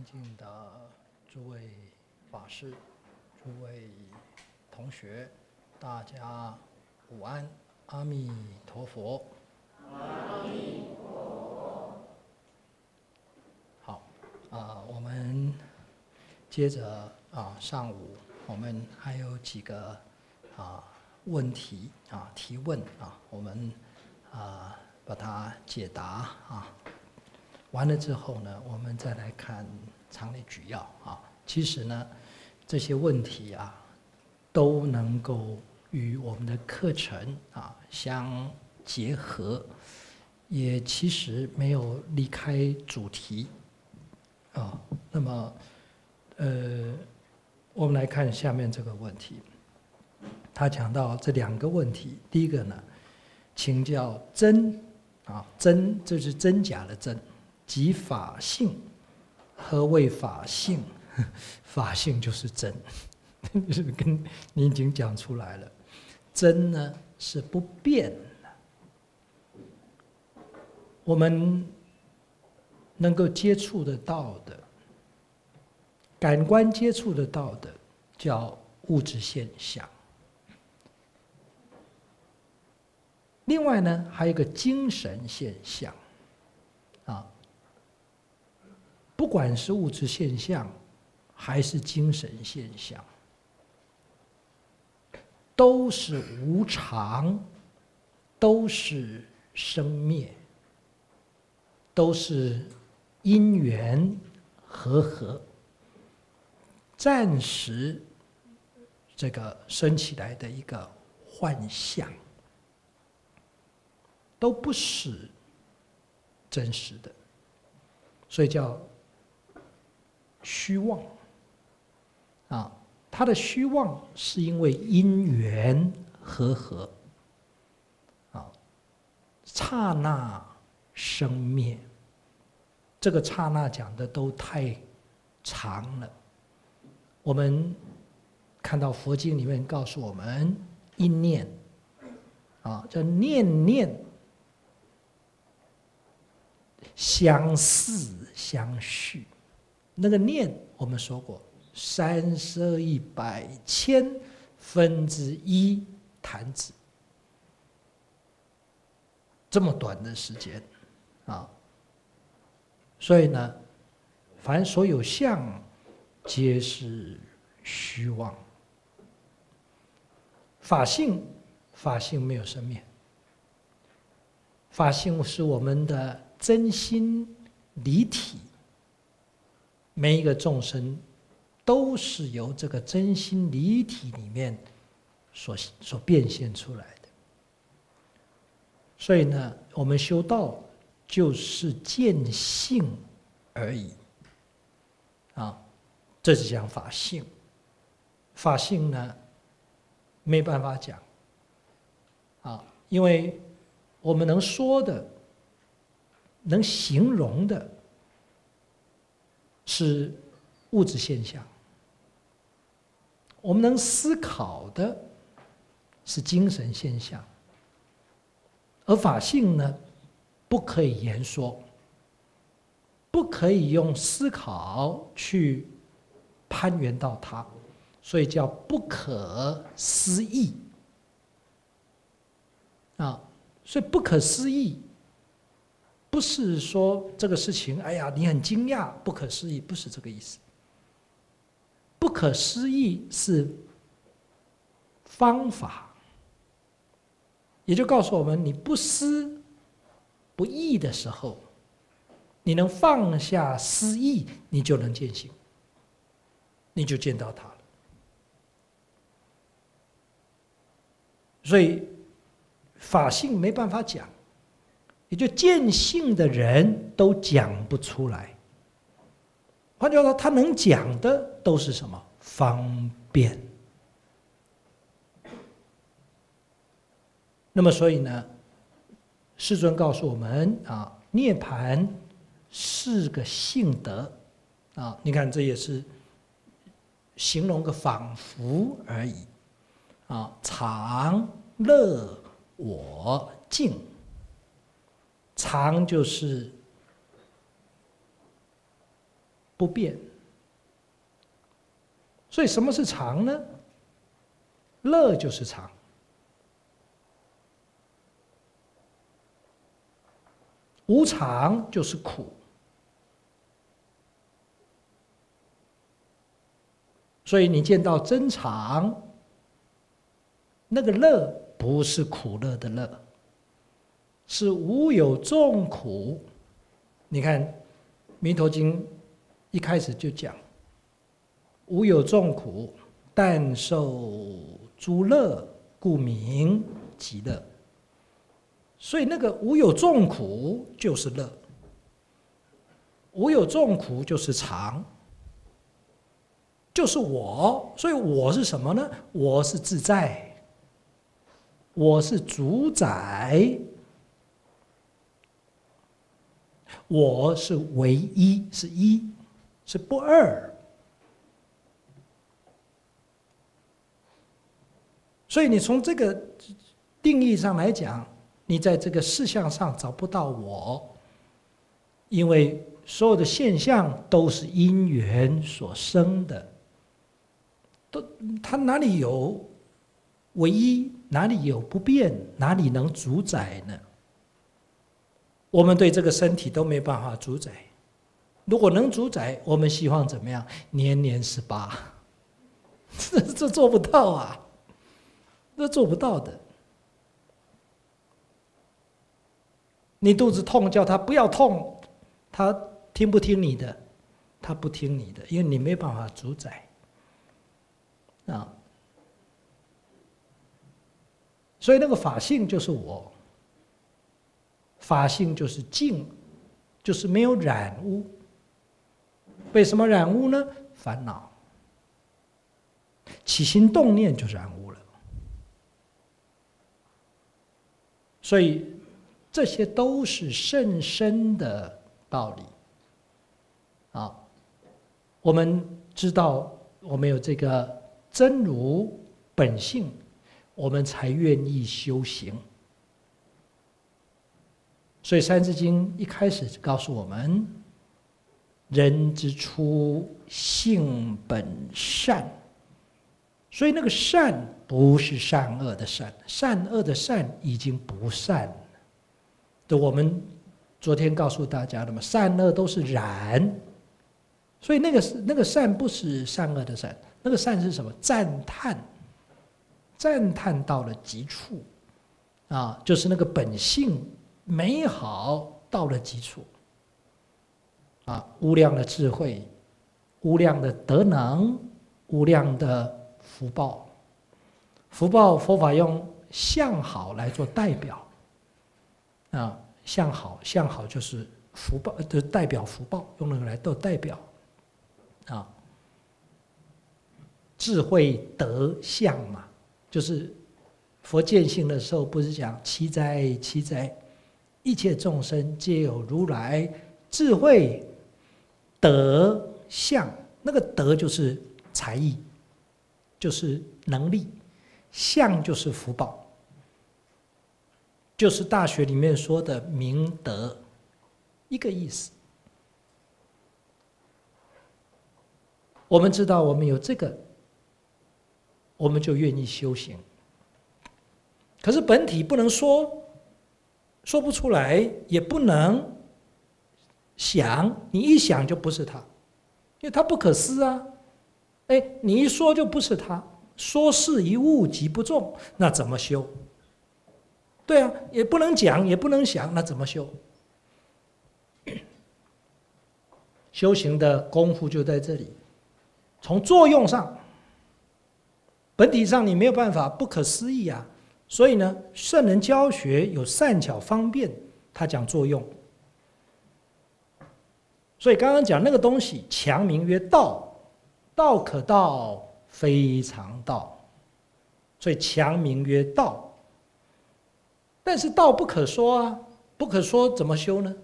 尊敬的诸位法师、诸位同学，大家午安，阿弥陀佛。阿弥陀佛。好，啊，我们接着啊，上午我们还有几个啊问题啊提问啊，我们啊把它解答啊。完了之后呢，我们再来看常理举要啊。其实呢，这些问题啊，都能够与我们的课程啊相结合，也其实没有离开主题啊。那么，呃，我们来看下面这个问题。他讲到这两个问题，第一个呢，请教真啊，真这是真假的真。即法性，何谓法性？法性就是真，是跟你已经讲出来了。真呢是不变的，我们能够接触得到的，感官接触得到的，叫物质现象。另外呢，还有一个精神现象，啊。不管是物质现象，还是精神现象，都是无常，都是生灭，都是因缘和合，暂时这个升起来的一个幻象，都不是真实的，所以叫。虚妄啊，他的虚妄是因为因缘和合啊，刹那生灭，这个刹那讲的都太长了。我们看到佛经里面告诉我们，一念啊，叫念念相似相续。那个念，我们说过，三十二亿百千分之一弹指，这么短的时间，啊，所以呢，凡所有相，皆是虚妄。法性，法性没有生灭，法性是我们的真心离体。每一个众生都是由这个真心离体里面所所变现出来的，所以呢，我们修道就是见性而已。啊，这是讲法性，法性呢没办法讲啊，因为我们能说的、能形容的。是物质现象，我们能思考的是精神现象，而法性呢，不可以言说，不可以用思考去攀援到它，所以叫不可思议啊，所以不可思议。不是说这个事情，哎呀，你很惊讶，不可思议，不是这个意思。不可思议是方法，也就告诉我们，你不思不意的时候，你能放下思意，你就能见性，你就见到他了。所以法性没办法讲。也就见性的人都讲不出来。换句话说，他能讲的都是什么？方便。那么，所以呢，世尊告诉我们啊，涅盘是个性德啊。你看，这也是形容个仿佛而已啊。常乐我净。常就是不变。所以什么是常呢？乐就是常，无常就是苦。所以你见到真常，那个乐不是苦乐的乐，是无有众苦。你看《弥陀经》一开始就讲：无有众苦，但受诸乐，故名极乐。所以那个无有众苦就是乐，无有众苦就是常。就是我，所以我是什么呢？我是自在，我是主宰，我是唯一，是一，是不二。所以你从这个定义上来讲，你在这个事项上找不到我，因为所有的现象都是因缘所生的。都，他哪里有唯一？哪里有不变？哪里能主宰呢？我们对这个身体都没办法主宰。如果能主宰，我们希望怎么样？年年十八，这这做不到啊，这做不到的。你肚子痛，叫他不要痛，他听不听你的？他不听你的，因为你没办法主宰。啊，所以那个法性就是我，法性就是净，就是没有染污。被什么染污呢？烦恼，起心动念就染污了。所以这些都是甚深的道理。啊，我们知道，我们有这个。真如本性，我们才愿意修行。所以《三字经》一开始告诉我们：“人之初，性本善。”所以那个善不是善恶的善，善恶的善已经不善了。的我们昨天告诉大家的嘛，善恶都是染。所以那个是那个善，不是善恶的善。那个善是什么？赞叹，赞叹到了极处，啊，就是那个本性美好到了极处，啊，无量的智慧，无量的德能，无量的福报，福报佛法用相好来做代表，啊，相好相好就是福报的代表，福报用那个来做代表，啊。智慧德相嘛，就是佛见性的时候，不是讲七灾七灾，一切众生皆有如来智慧德相。那个德就是才艺，就是能力；相就是福报，就是大学里面说的明德，一个意思。我们知道，我们有这个。我们就愿意修行，可是本体不能说，说不出来，也不能想。你一想就不是他，因为他不可思啊。哎，你一说就不是他，说是一物即不中，那怎么修？对啊，也不能讲，也不能想，那怎么修？修行的功夫就在这里，从作用上。本体上你没有办法，不可思议啊！所以呢，圣人教学有善巧方便，他讲作用。所以刚刚讲那个东西，强名曰道，道可道，非常道。所以强名曰道，但是道不可说啊，不可说怎么修呢？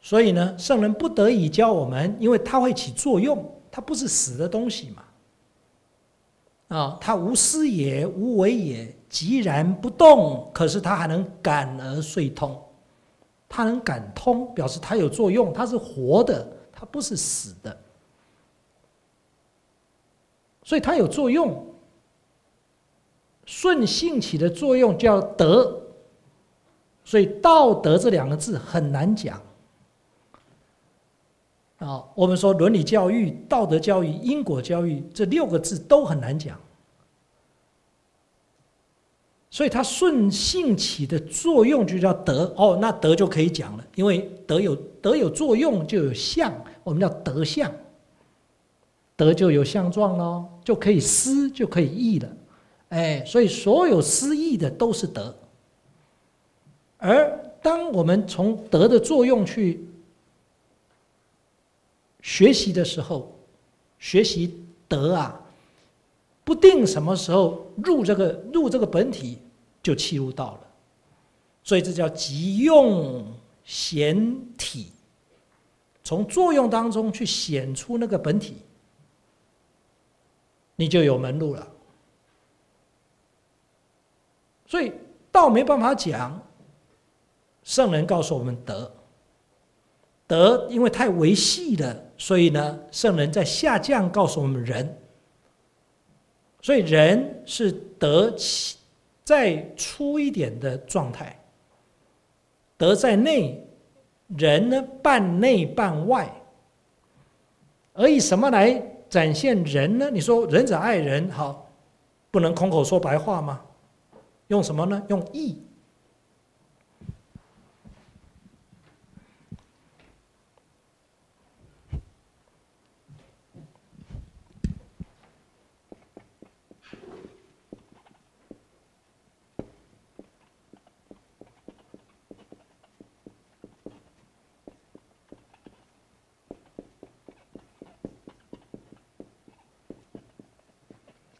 所以呢，圣人不得已教我们，因为它会起作用，它不是死的东西嘛。啊，他无私也，无为也，既然不动，可是他还能感而遂通，他能感通，表示他有作用，他是活的，他不是死的。所以他有作用。顺性起的作用叫德，所以道德这两个字很难讲。啊，我们说伦理教育、道德教育、因果教育这六个字都很难讲。所以它顺性起的作用就叫德哦，那德就可以讲了，因为德有德有作用就有相，我们叫德相。德就有相状喽，就可以思就可以义了，哎，所以所有思义的都是德。而当我们从德的作用去学习的时候，学习德啊。不定什么时候入这个入这个本体，就契入道了，所以这叫即用显体，从作用当中去显出那个本体，你就有门路了。所以道没办法讲，圣人告诉我们德，德因为太维系了，所以呢，圣人在下降告诉我们人。所以人是德起再粗一点的状态，德在内，人呢半内半外。而以什么来展现人呢？你说仁者爱人，好，不能空口说白话吗？用什么呢？用义。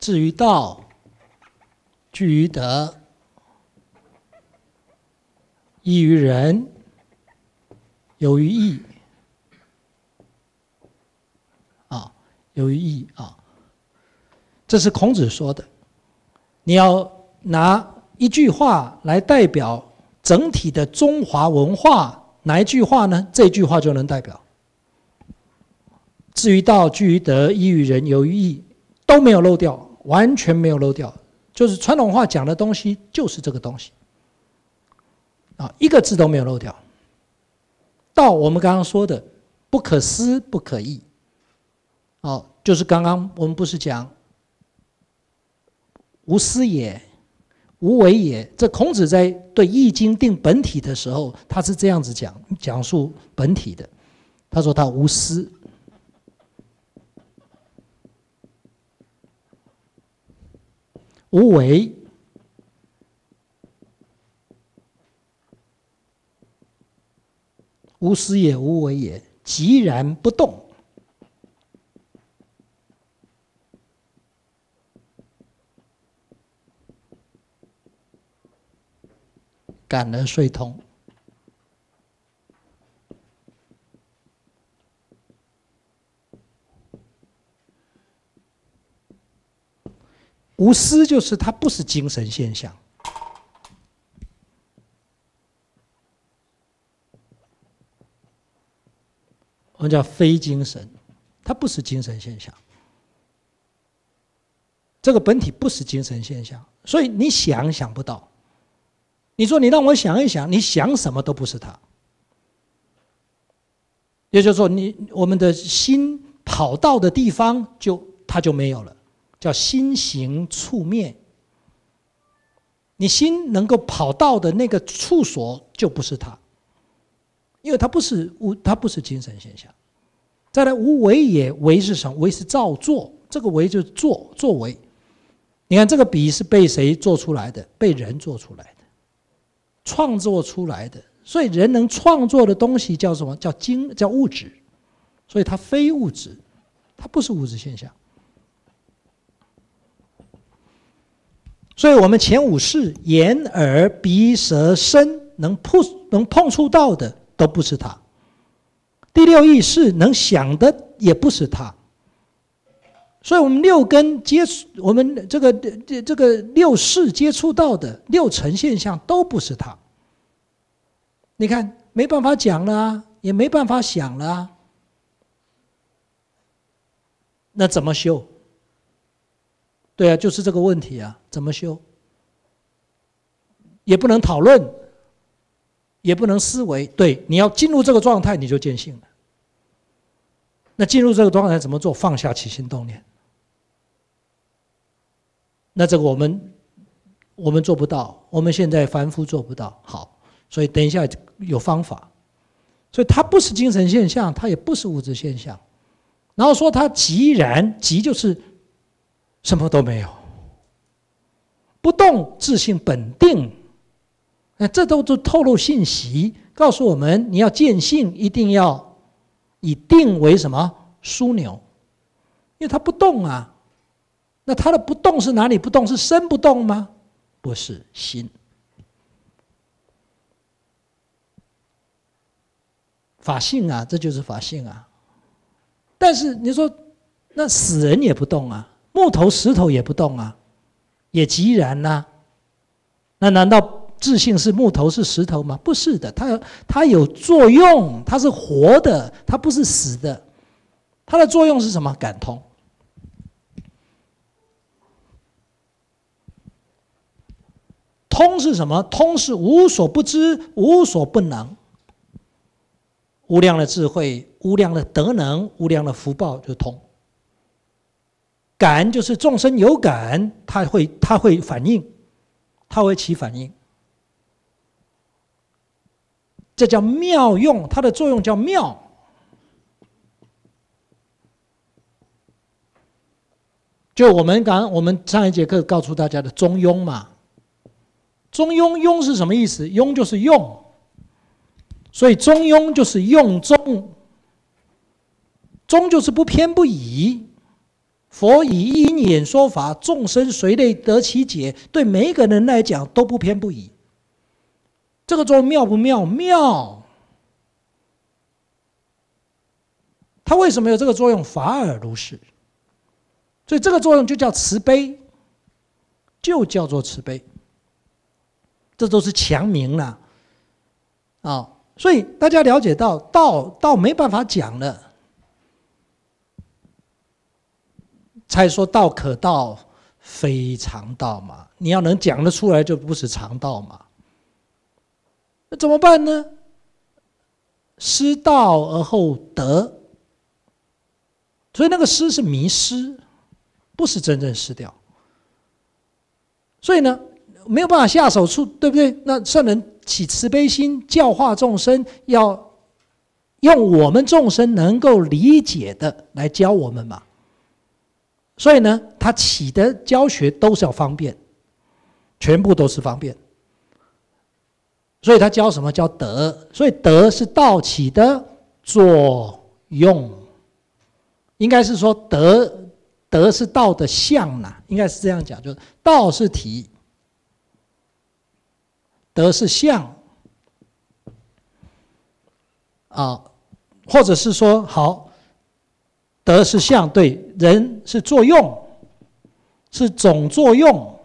至于道，据于德，依于仁，有于义。啊，有于义啊，这是孔子说的。你要拿一句话来代表整体的中华文化，哪一句话呢？这句话就能代表。至于道，据于德，依于仁，有于义，都没有漏掉。完全没有漏掉，就是传统话讲的东西就是这个东西，啊，一个字都没有漏掉。道我们刚刚说的不可思不可议，哦，就是刚刚我们不是讲无思也，无为也。这孔子在对《易经》定本体的时候，他是这样子讲讲述本体的，他说他无私。无为，无思也，无为也，寂然不动，感而遂通。无私就是它不是精神现象，我们叫非精神，它不是精神现象。这个本体不是精神现象，所以你想想不到。你说你让我想一想，你想什么都不是它。也就是说，你我们的心跑到的地方，就它就没有了。叫心行处灭，你心能够跑到的那个处所就不是它，因为它不是无，它不是精神现象。再来无为也，为是什么？为是造作，这个为就是作作为。你看这个笔是被谁做出来的？被人做出来的，创作出来的。所以人能创作的东西叫什么？叫精，叫物质。所以它非物质，它不是物质现象。所以，我们前五识眼、耳、鼻、舌、身能碰能碰触到的都不是他。第六意识能想的也不是他。所以我们六根接触，我们这个这这个六识接触到的六尘现象都不是他。你看，没办法讲了啊，也没办法想了啊。那怎么修？对啊，就是这个问题啊，怎么修？也不能讨论，也不能思维。对，你要进入这个状态，你就见性了。那进入这个状态怎么做？放下起心动念。那这个我们我们做不到，我们现在凡夫做不到。好，所以等一下有方法。所以它不是精神现象，它也不是物质现象。然后说它即然，即就是什么都没有，不动自性本定。哎这都是透露信息，告诉我们你要见性，一定要以定为什么枢纽，因为它不动啊。那它的不动是哪里不动？是身不动吗？不是心。法性啊，这就是法性啊。但是你说，那死人也不动啊，木头石头也不动啊，也即然呐。那难道自信是木头是石头吗？不是的，它它有作用，它是活的，它不是死的。它的作用是什么？感通。通是什么？通是无所不知，无所不能。无量的智慧，无量的德能，无量的福报就通。感就是众生有感，他会他会反应，他会起反应。这叫妙用，它的作用叫妙。就我们刚我们上一节课告诉大家的中庸嘛，中庸庸是什么意思？庸就是用。所以中庸就是用中，中就是不偏不倚。佛以因缘说法，众生随类得其解，对每一个人来讲都不偏不倚。这个作用妙不妙？妙。它为什么有这个作用？法尔如是。所以这个作用就叫慈悲，就叫做慈悲。这都是强名了，啊。所以大家了解到道道没办法讲了，才说道可道非常道嘛。你要能讲得出来，就不是常道嘛。那怎么办呢？失道而后得，所以那个失是迷失，不是真正失掉。所以呢，没有办法下手处，对不对？那圣人。起慈悲心，教化众生，要用我们众生能够理解的来教我们嘛。所以呢，他起的教学都是要方便，全部都是方便。所以他教什么叫德？所以德是道起的作用，应该是说德德是道的相呐，应该是这样讲，就是道是体。德是相啊，或者是说好，德是相，对人是作用，是总作用，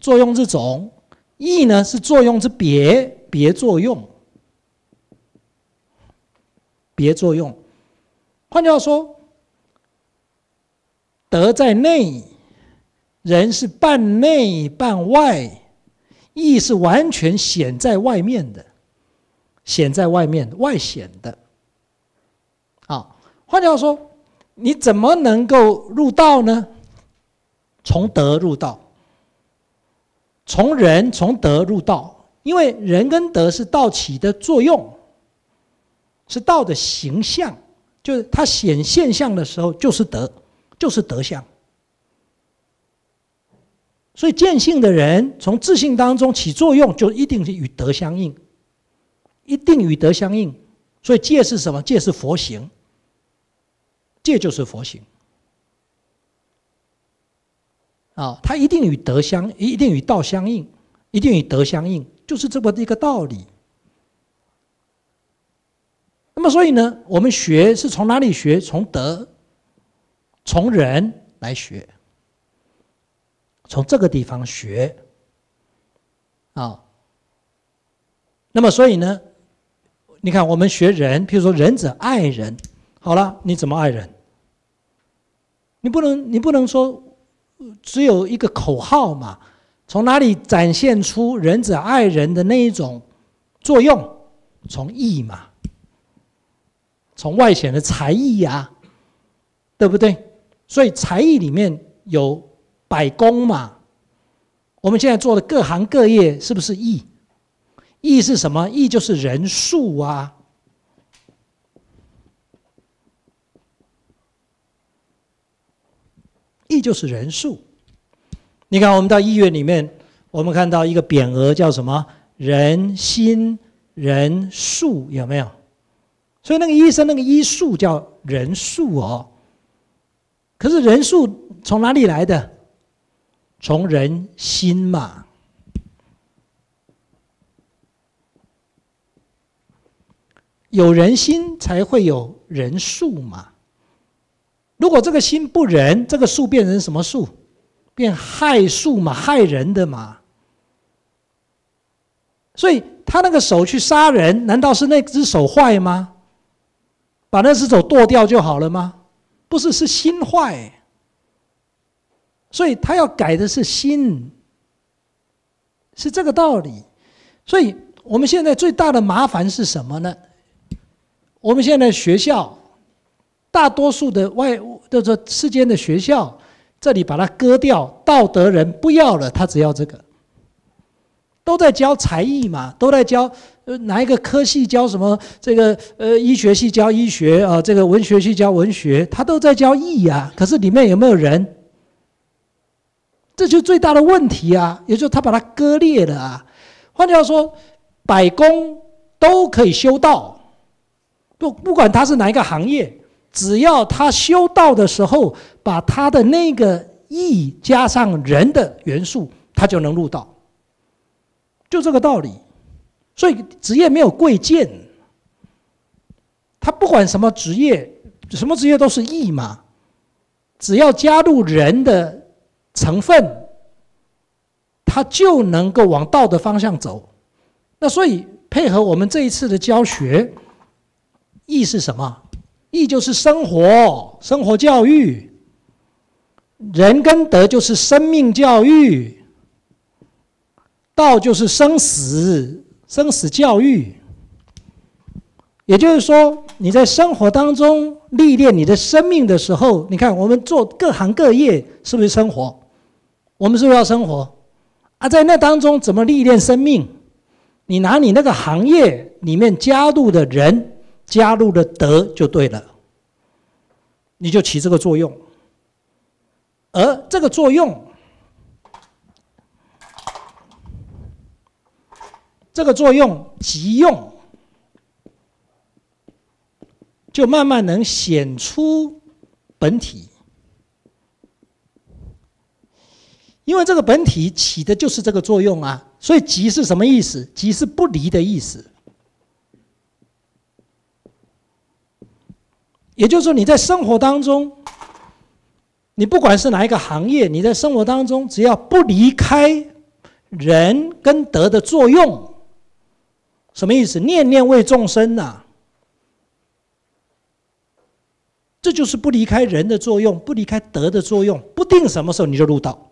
作用之总；义呢是作用之别，别作用，别作用。换句话说，德在内，人是半内半外。意是完全显在外面的，显在外面外显的。啊，换句话说，你怎么能够入道呢？从德入道，从人从德入道，因为人跟德是道起的作用，是道的形象，就是它显现象的时候就是德，就是德相。所以见性的人从自信当中起作用，就一定是与德相应，一定与德相应。所以戒是什么？戒是佛行，这就是佛行。啊，它一定与德相，一定与道相应，一定与德相应，就是这么的一个道理。那么，所以呢，我们学是从哪里学？从德，从人来学。从这个地方学，啊，那么所以呢，你看我们学人，譬如说仁者爱人，好了，你怎么爱人？你不能，你不能说只有一个口号嘛？从哪里展现出仁者爱人的那一种作用？从义嘛，从外显的才艺呀，对不对？所以才艺里面有百工嘛。我们现在做的各行各业是不是义？义是什么？义就是人数啊。义就是人数。你看，我们到医院里面，我们看到一个匾额叫什么？人心人数有没有？所以那个医生那个医术叫人数哦。可是人数从哪里来的？从人心嘛。有人心才会有人数嘛。如果这个心不仁，这个树变成什么树？变害树嘛，害人的嘛。所以他那个手去杀人，难道是那只手坏吗？把那只手剁掉就好了吗？不是，是心坏。所以他要改的是心，是这个道理。所以我们现在最大的麻烦是什么呢？我们现在学校。大多数的外，就是说世间的学校，这里把它割掉，道德人不要了，他只要这个，都在教才艺嘛，都在教呃哪一个科系教什么，这个呃医学系教医学啊，这个文学系教文学，他都在教艺啊，可是里面有没有人？这就是最大的问题啊，也就是他把它割裂了啊。换句话说，百工都可以修道，不不管他是哪一个行业。只要他修道的时候，把他的那个义加上人的元素，他就能入道。就这个道理。所以职业没有贵贱，他不管什么职业，什么职业都是义嘛。只要加入人的成分，他就能够往道的方向走。那所以配合我们这一次的教学，义是什么？义就是生活，生活教育；人跟德就是生命教育；道就是生死，生死教育。也就是说，你在生活当中历练你的生命的时候，你看我们做各行各业是不是生活？我们是不是要生活？啊，在那当中怎么历练生命？你拿你那个行业里面加入的人。加入了德就对了，你就起这个作用，而这个作用，这个作用即用，就慢慢能显出本体，因为这个本体起的就是这个作用啊，所以即是什么意思？即是不离的意思。也就是说，你在生活当中，你不管是哪一个行业，你在生活当中，只要不离开人跟德的作用，什么意思？念念为众生呐，这就是不离开人的作用，不离开德的作用，不定什么时候你就入道，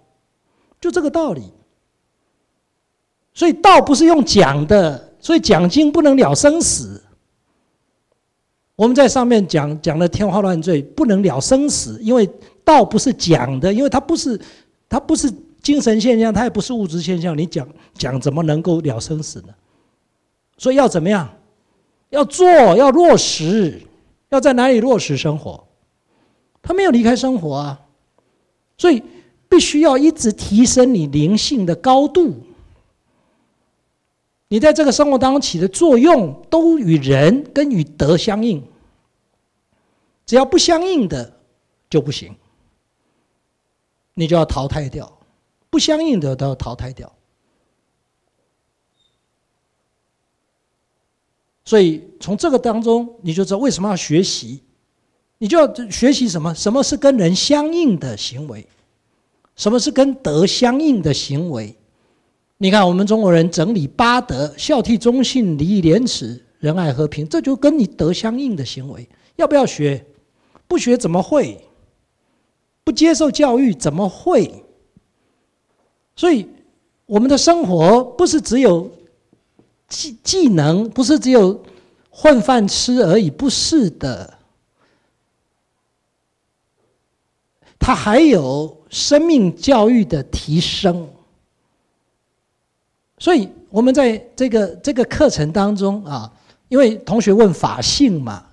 就这个道理。所以道不是用讲的，所以讲经不能了生死。我们在上面讲讲的天花乱坠，不能了生死，因为道不是讲的，因为它不是，它不是精神现象，它也不是物质现象，你讲讲怎么能够了生死呢？所以要怎么样？要做，要落实，要在哪里落实生活？他没有离开生活啊，所以必须要一直提升你灵性的高度。你在这个生活当中起的作用，都与人跟与德相应。只要不相应的就不行，你就要淘汰掉，不相应的都要淘汰掉。所以从这个当中，你就知道为什么要学习，你就要学习什么？什么是跟人相应的行为？什么是跟德相应的行为？你看，我们中国人整理八德：孝悌忠信、礼义廉耻、仁爱和平，这就跟你德相应的行为，要不要学？不学怎么会？不接受教育怎么会？所以我们的生活不是只有技技能，不是只有混饭吃而已，不是的。它还有生命教育的提升。所以我们在这个这个课程当中啊，因为同学问法性嘛，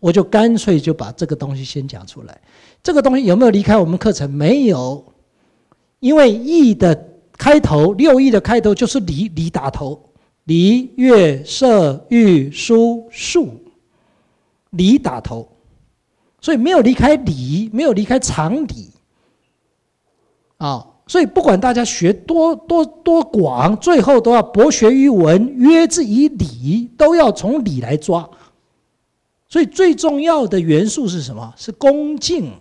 我就干脆就把这个东西先讲出来。这个东西有没有离开我们课程？没有，因为义的开头，六义的开头就是离离打头，离月色欲书数，离打头，所以没有离开理，没有离开常理啊。所以，不管大家学多多多广，最后都要博学于文，约之以礼，都要从礼来抓。所以，最重要的元素是什么？是恭敬。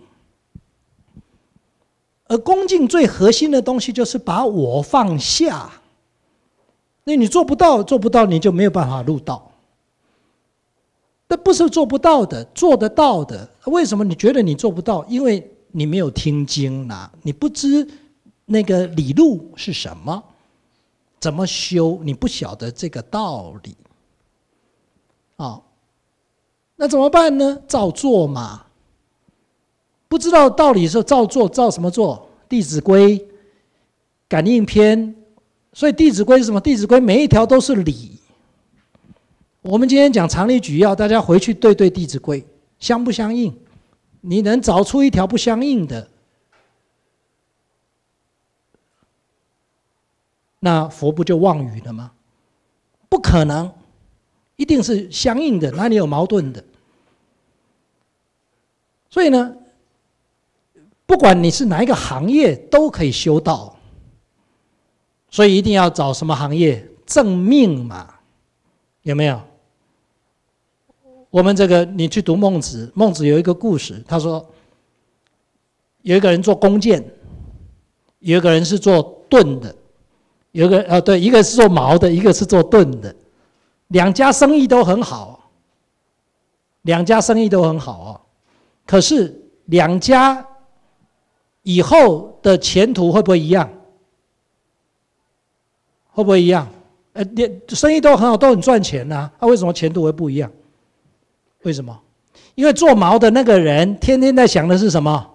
而恭敬最核心的东西，就是把我放下。那你做不到，做不到，你就没有办法入道。那不是做不到的，做得到的。为什么你觉得你做不到？因为你没有听经呐，你不知。那个理路是什么？怎么修？你不晓得这个道理，啊，那怎么办呢？照做嘛。不知道道理的时候，照做，照什么做？《弟子规》《感应篇》，所以《弟子规》是什么？《弟子规》每一条都是理。我们今天讲常理举要，大家回去对对《弟子规》，相不相应？你能找出一条不相应的？那佛不就妄语了吗？不可能，一定是相应的，哪里有矛盾的？所以呢，不管你是哪一个行业，都可以修道。所以一定要找什么行业？正命嘛，有没有？我们这个，你去读孟子，孟子有一个故事，他说，有一个人做弓箭，有一个人是做盾的。有个呃，对，一个是做矛的，一个是做盾的，两家生意都很好，两家生意都很好哦。可是两家以后的前途会不会一样？会不会一样？呃，生意都很好，都很赚钱呐。那为什么前途会不一样？为什么？因为做矛的那个人天天在想的是什么？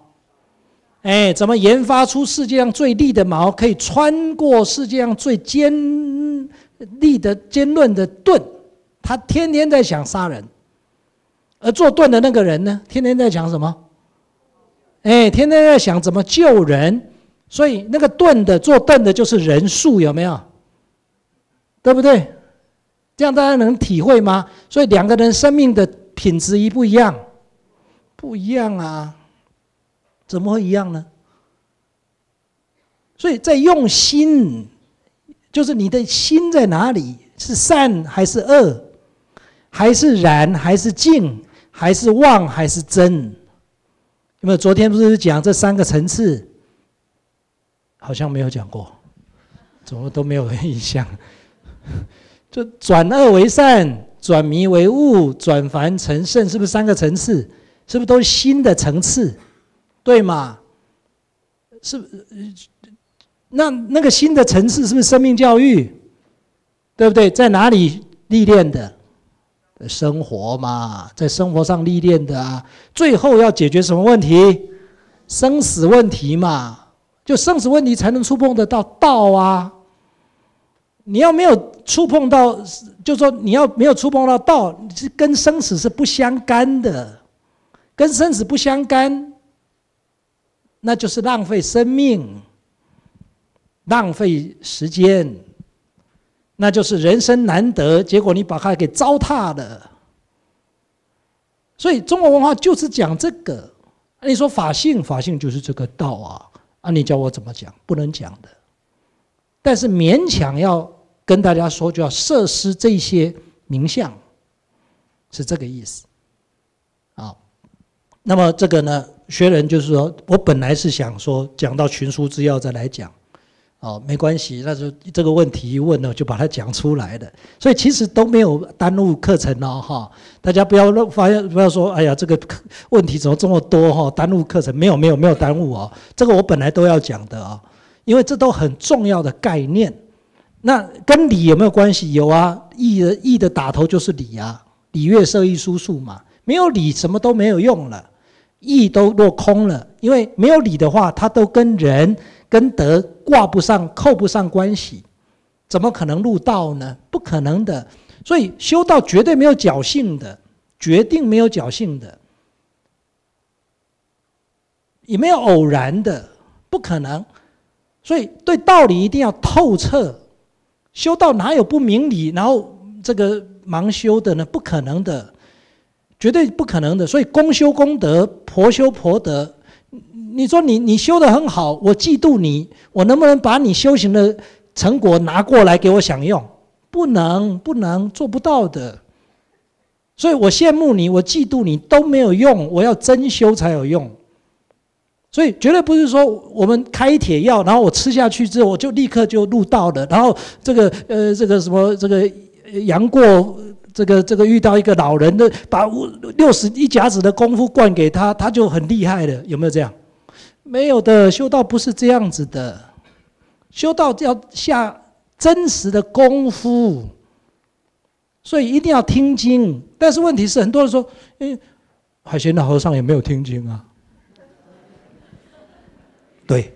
哎，怎么研发出世界上最利的矛，可以穿过世界上最尖利的尖钝的盾？他天天在想杀人，而做盾的那个人呢，天天在想什么？哎，天天在想怎么救人。所以那个盾的做盾的就是人数，有没有？对不对？这样大家能体会吗？所以两个人生命的品质一不一样？不一样啊。怎么会一样呢？所以在用心，就是你的心在哪里？是善还是恶？还是然还是静？还是妄还是真？有没有？昨天不是讲这三个层次？好像没有讲过，怎么都没有印象？就转恶为善，转迷为悟，转凡成圣，是不是三个层次？是不是都是新的层次？对嘛？是，那那个新的层次是不是生命教育？对不对？在哪里历练的？生活嘛，在生活上历练的啊。最后要解决什么问题？生死问题嘛。就生死问题才能触碰得到道啊。你要没有触碰到，就说你要没有触碰到道，是跟生死是不相干的，跟生死不相干。那就是浪费生命，浪费时间，那就是人生难得，结果你把它给糟蹋了。所以中国文化就是讲这个。你说法性，法性就是这个道啊，啊，你叫我怎么讲？不能讲的。但是勉强要跟大家说，就要设施这些名相，是这个意思。啊，那么这个呢？学人就是说，我本来是想说讲到群书之要再来讲，哦，没关系，那就这个问题一问呢，就把它讲出来了。所以其实都没有耽误课程哦，哈，大家不要乱发现不要说，哎呀，这个问题怎么这么多哈，耽误课程？没有没有没有耽误哦，这个我本来都要讲的啊，因为这都很重要的概念。那跟理有没有关系？有啊，义的义的打头就是理啊，礼乐射御书数嘛，没有理什么都没有用了，义都落空了，因为没有理的话，它都跟人。跟德挂不上、扣不上关系，怎么可能入道呢？不可能的。所以修道绝对没有侥幸的，决定没有侥幸的，也没有偶然的，不可能。所以对道理一定要透彻。修道哪有不明理，然后这个盲修的呢？不可能的，绝对不可能的。所以公修公德，婆修婆德。你说你你修的很好，我嫉妒你，我能不能把你修行的成果拿过来给我享用？不能，不能，做不到的。所以我羡慕你，我嫉妒你都没有用，我要真修才有用。所以绝对不是说我们开铁药，然后我吃下去之后我就立刻就入道了。然后这个呃这个什么这个杨过这个这个遇到一个老人的，把六十一甲子的功夫灌给他，他就很厉害了。有没有这样？没有的，修道不是这样子的，修道要下真实的功夫，所以一定要听经。但是问题是，很多人说，哎，海贤的和尚也没有听经啊。对，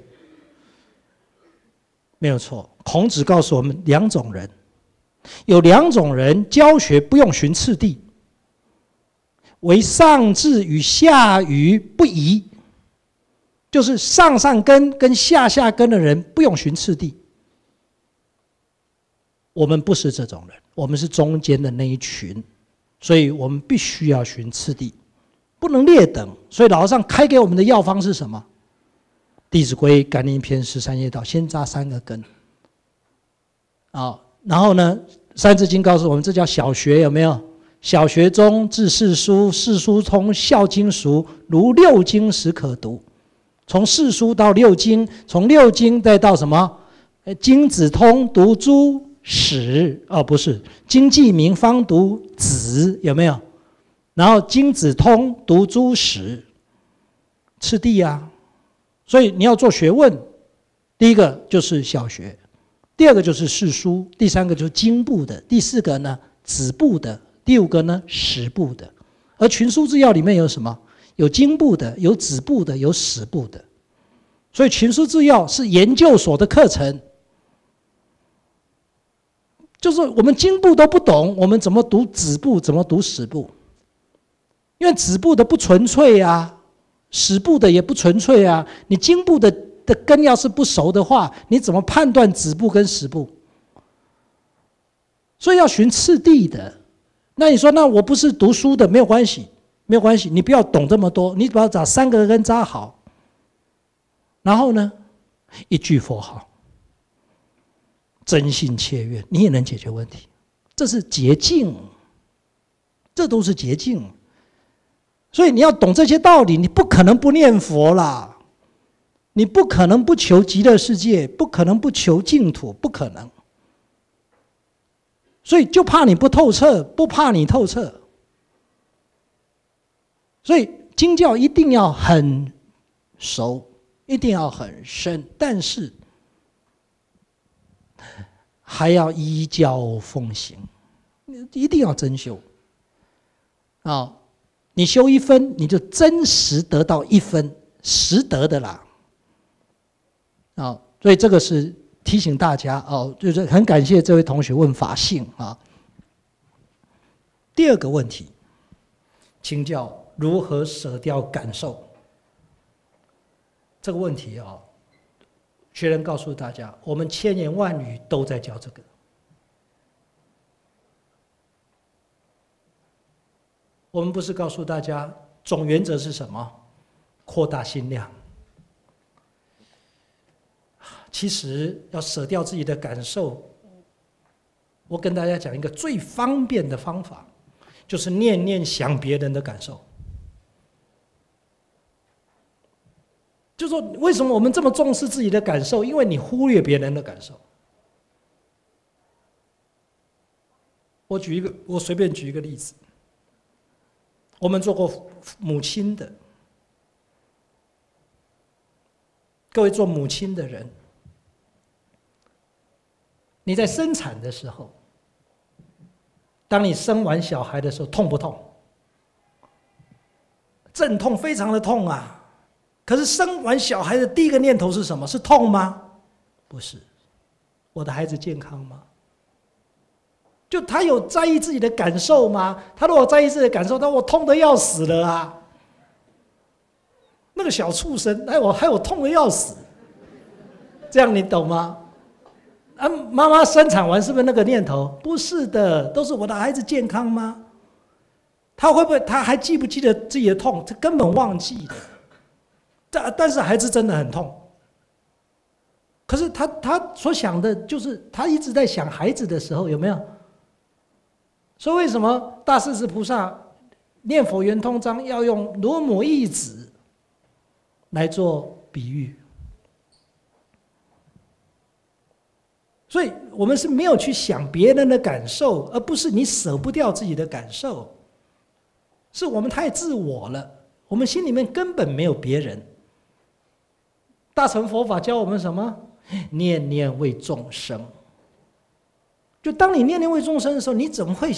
没有错。孔子告诉我们两种人，有两种人教学不用寻次第，为上智与下愚不移。就是上上根跟下下根的人不用寻次第，我们不是这种人，我们是中间的那一群，所以我们必须要寻次第，不能劣等。所以老和尚开给我们的药方是什么？《弟子规》感应篇十三页道：先扎三个根。啊，然后呢，《三字经》告诉我们，这叫小学，有没有？小学中至四书，四书通孝经熟，如六经时可读。从四书到六经，从六经再到什么？经子通读诸史哦，不是经济明方读子有没有？然后经子通读诸史，次第啊。所以你要做学问，第一个就是小学，第二个就是四书，第三个就是经部的，第四个呢子部的，第五个呢史部的。而群书治要里面有什么？有经部的，有子部的，有史部的，所以群书治要是研究所的课程，就是我们经部都不懂，我们怎么读子部，怎么读史部？因为子部的不纯粹啊，史部的也不纯粹啊。你经部的的根要是不熟的话，你怎么判断子部跟实部？所以要寻次第的。那你说，那我不是读书的，没有关系。没有关系，你不要懂这么多，你只要找三个根扎好，然后呢，一句佛号，真心切愿，你也能解决问题。这是捷径，这都是捷径。所以你要懂这些道理，你不可能不念佛啦，你不可能不求极乐世界，不可能不求净土，不可能。所以就怕你不透彻，不怕你透彻。所以经教一定要很熟，一定要很深，但是还要依教奉行，一定要真修啊！你修一分，你就真实得到一分实得的啦啊！所以这个是提醒大家哦，就是很感谢这位同学问法性啊。第二个问题，请教。如何舍掉感受？这个问题啊，学人告诉大家，我们千言万语都在教这个。我们不是告诉大家总原则是什么？扩大心量。其实要舍掉自己的感受，我跟大家讲一个最方便的方法，就是念念想别人的感受。就说为什么我们这么重视自己的感受？因为你忽略别人的感受。我举一个，我随便举一个例子。我们做过母亲的，各位做母亲的人，你在生产的时候，当你生完小孩的时候，痛不痛？阵痛，非常的痛啊！可是生完小孩的第一个念头是什么？是痛吗？不是，我的孩子健康吗？就他有在意自己的感受吗？他如果在意自己的感受，他我痛的要死了啊！那个小畜生，哎，我还有痛的要死，这样你懂吗？啊，妈妈生产完是不是那个念头？不是的，都是我的孩子健康吗？他会不会？他还记不记得自己的痛？他根本忘记的。但但是孩子真的很痛。可是他他所想的就是他一直在想孩子的时候有没有？所以为什么大势至菩萨念佛圆通章要用罗摩一子来做比喻？所以我们是没有去想别人的感受，而不是你舍不掉自己的感受，是我们太自我了，我们心里面根本没有别人。大乘佛法教我们什么？念念为众生。就当你念念为众生的时候，你怎么会，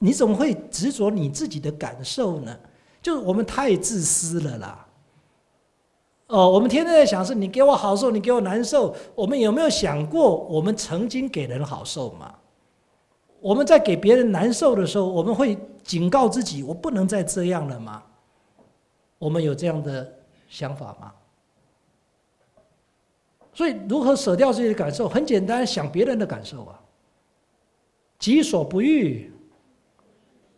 你怎么会执着你自己的感受呢？就是我们太自私了啦。哦，我们天天在想是你给我好受，你给我难受。我们有没有想过，我们曾经给人好受吗？我们在给别人难受的时候，我们会警告自己，我不能再这样了吗？我们有这样的想法吗？所以，如何舍掉自己的感受？很简单，想别人的感受啊。己所不欲，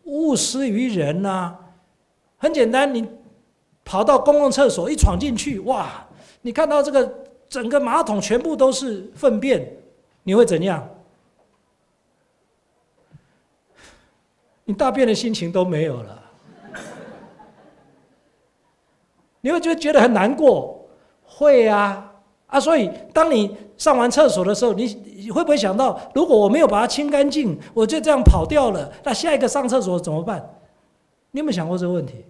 勿施于人呐。很简单，你跑到公共厕所一闯进去，哇！你看到这个整个马桶全部都是粪便，你会怎样？你大便的心情都没有了，你会觉得觉得很难过，会啊。啊，所以当你上完厕所的时候，你你会不会想到，如果我没有把它清干净，我就这样跑掉了，那下一个上厕所怎么办？你有没有想过这个问题？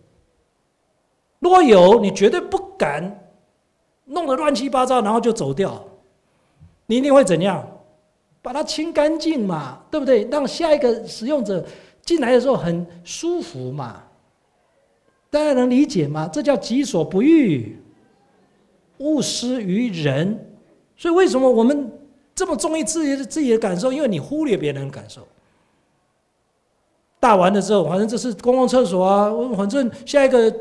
如果有，你绝对不敢弄得乱七八糟，然后就走掉。你一定会怎样？把它清干净嘛，对不对？让下一个使用者进来的时候很舒服嘛。大家能理解吗？这叫己所不欲。勿施于人，所以为什么我们这么中意自己的自己的感受？因为你忽略别人的感受。大完了之后，反正这是公共厕所啊，反正下一个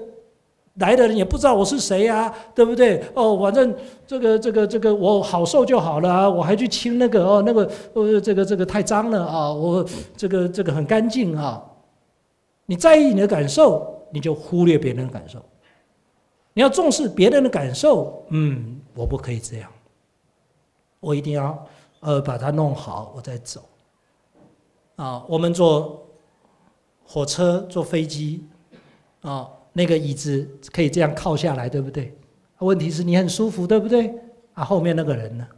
来的人也不知道我是谁啊，对不对？哦，反正这个这个这个我好受就好了啊，我还去清那个哦那个呃这个这个太脏了啊，我这个这个很干净啊。你在意你的感受，你就忽略别人的感受。你要重视别人的感受，嗯，我不可以这样，我一定要呃把它弄好，我再走。啊，我们坐火车、坐飞机，啊，那个椅子可以这样靠下来，对不对？问题是你很舒服，对不对？啊，后面那个人呢？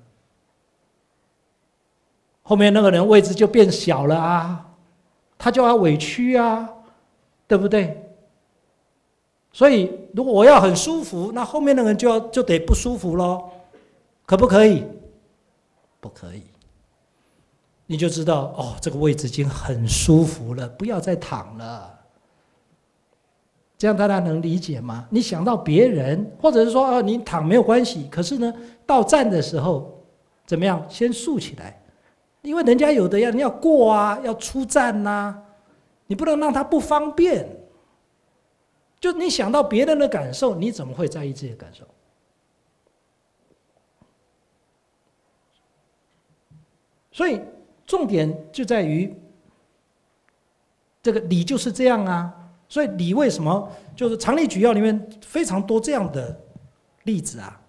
后面那个人位置就变小了啊，他就要委屈啊，对不对？所以，如果我要很舒服，那后面那个人就要就得不舒服喽，可不可以？不可以。你就知道哦，这个位置已经很舒服了，不要再躺了。这样大家能理解吗？你想到别人，或者是说啊，你躺没有关系，可是呢，到站的时候怎么样？先竖起来，因为人家有的要你要过啊，要出站呐，你不能让他不方便。就你想到别人的感受，你怎么会在意自己的感受？所以重点就在于这个理就是这样啊。所以你为什么就是常理举要里面非常多这样的例子啊？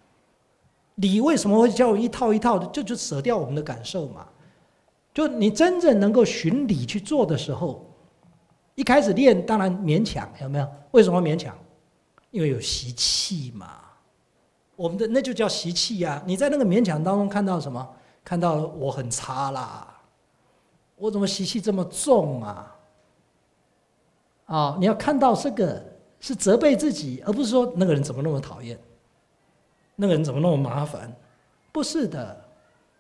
你为什么会教一套一套的？就就舍掉我们的感受嘛。就你真正能够循理去做的时候。一开始练当然勉强，有没有？为什么勉强？因为有习气嘛。我们的那就叫习气呀。你在那个勉强当中看到什么？看到我很差啦，我怎么习气这么重啊？啊，你要看到这个是责备自己，而不是说那个人怎么那么讨厌，那个人怎么那么麻烦？不是的，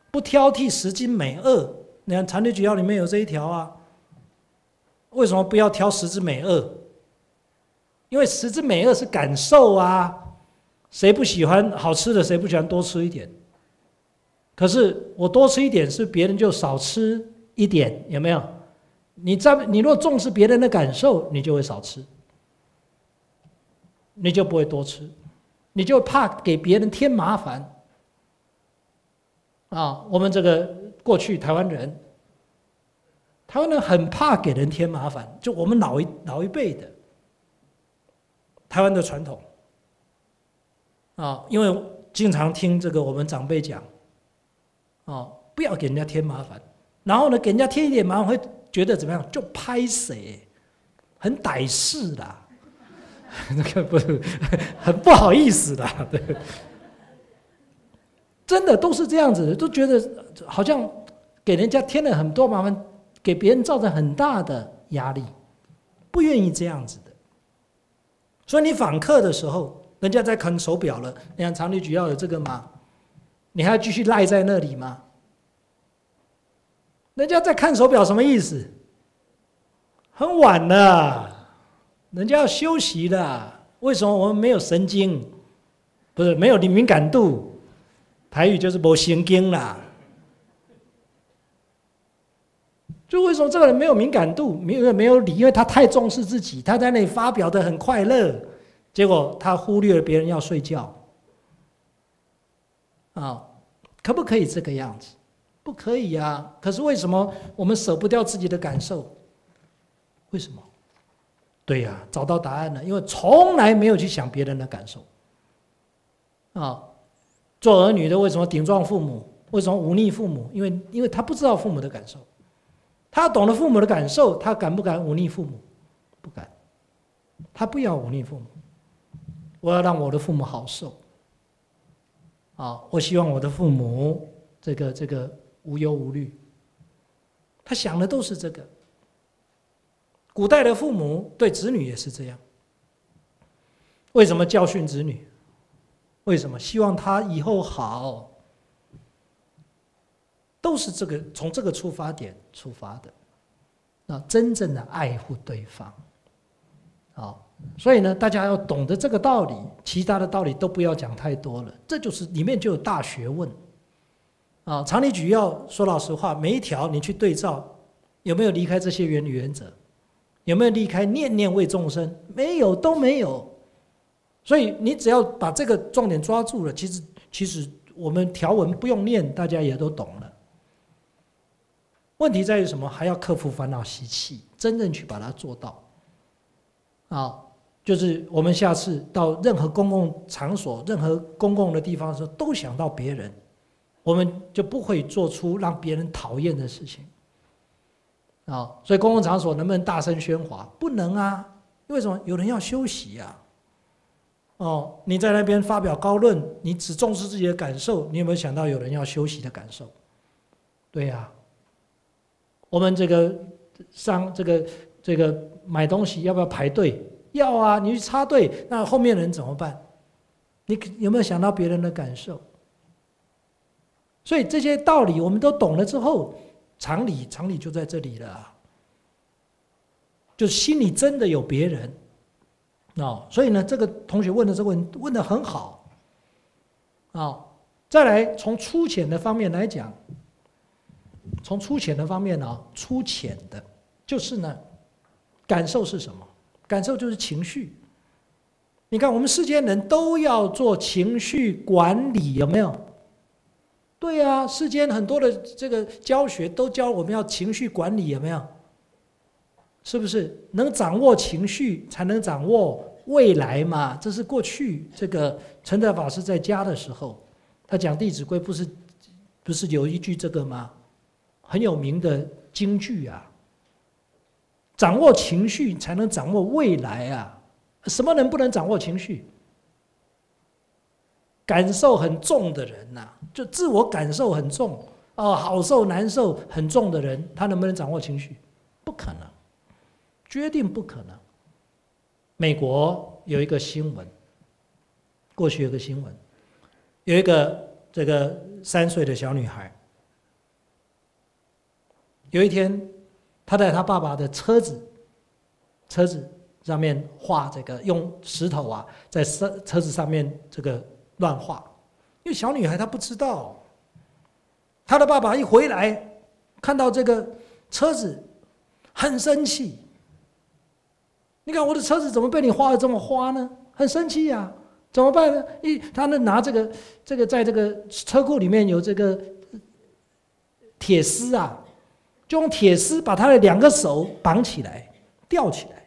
不挑剔十斤美恶。你看《禅律举要》里面有这一条啊。为什么不要挑十之美恶？因为十之美恶是感受啊，谁不喜欢好吃的？谁不喜欢多吃一点？可是我多吃一点，是别人就少吃一点，有没有？你在你若重视别人的感受，你就会少吃，你就不会多吃，你就怕给别人添麻烦。啊，我们这个过去台湾人。台湾人很怕给人添麻烦，就我们老一老一辈的台湾的传统啊，因为经常听这个我们长辈讲，啊，不要给人家添麻烦，然后呢，给人家添一点麻烦会觉得怎么样？就拍谁，很歹势的，那个不是很不好意思的，对，真的都是这样子的，都觉得好像给人家添了很多麻烦。给别人造成很大的压力，不愿意这样子的。所以你访客的时候，人家在看手表了，你看常理局要有这个吗？你还要继续赖在那里吗？人家在看手表什么意思？很晚了，人家要休息了。为什么我们没有神经？不是没有敏感度？台语就是没神经啦。就为什么这个人没有敏感度，没有没有理？因为他太重视自己，他在那里发表的很快乐，结果他忽略了别人要睡觉。啊，可不可以这个样子？不可以呀。可是为什么我们舍不掉自己的感受？为什么？对呀，找到答案了。因为从来没有去想别人的感受。啊，做儿女的为什么顶撞父母？为什么忤逆父母？因为因为他不知道父母的感受。他懂得父母的感受，他敢不敢忤逆父母？不敢。他不要忤逆父母，我要让我的父母好受。啊，我希望我的父母这个这个无忧无虑。他想的都是这个。古代的父母对子女也是这样。为什么教训子女？为什么希望他以后好？都是这个从这个出发点出发的，那真正的爱护对方，好，所以呢，大家要懂得这个道理，其他的道理都不要讲太多了，这就是里面就有大学问，啊，常理举要说老实话，每一条你去对照，有没有离开这些原理原则，有没有离开念念为众生，没有都没有，所以你只要把这个重点抓住了，其实其实我们条文不用念，大家也都懂了。问题在于什么？还要克服烦恼习气，真正去把它做到。啊，就是我们下次到任何公共场所、任何公共的地方的时候，都想到别人，我们就不会做出让别人讨厌的事情。啊，所以公共场所能不能大声喧哗？不能啊！为什么？有人要休息呀。哦，你在那边发表高论，你只重视自己的感受，你有没有想到有人要休息的感受？对呀。我们这个上这个这个买东西要不要排队？要啊！你去插队，那后面人怎么办？你有没有想到别人的感受？所以这些道理我们都懂了之后，常理常理就在这里了。就心里真的有别人啊！所以呢，这个同学问的这个问问的很好啊。再来从粗浅的方面来讲。从粗浅的方面呢，粗浅的，就是呢，感受是什么？感受就是情绪。你看，我们世间人都要做情绪管理，有没有？对啊，世间很多的这个教学都教我们要情绪管理，有没有？是不是？能掌握情绪，才能掌握未来嘛？这是过去这个陈德法师在家的时候，他讲《弟子规》，不是不是有一句这个吗？很有名的京剧啊，掌握情绪才能掌握未来啊！什么人不能掌握情绪？感受很重的人呐，就自我感受很重哦，好受难受很重的人，他能不能掌握情绪？不可能，决定不可能。美国有一个新闻，过去有个新闻，有一个这个三岁的小女孩，有一天，她在她爸爸的车子车子上面画这个，用石头啊，在车车子上面这个乱画，因为小女孩她不知道，她的爸爸一回来，看到这个车子，很生气。你看我的车子怎么被你画的这么花呢？很生气呀，怎么办呢？一他呢拿这个这个在这个车库里面有这个铁丝啊，就用铁丝把他的两个手绑起来，吊起来，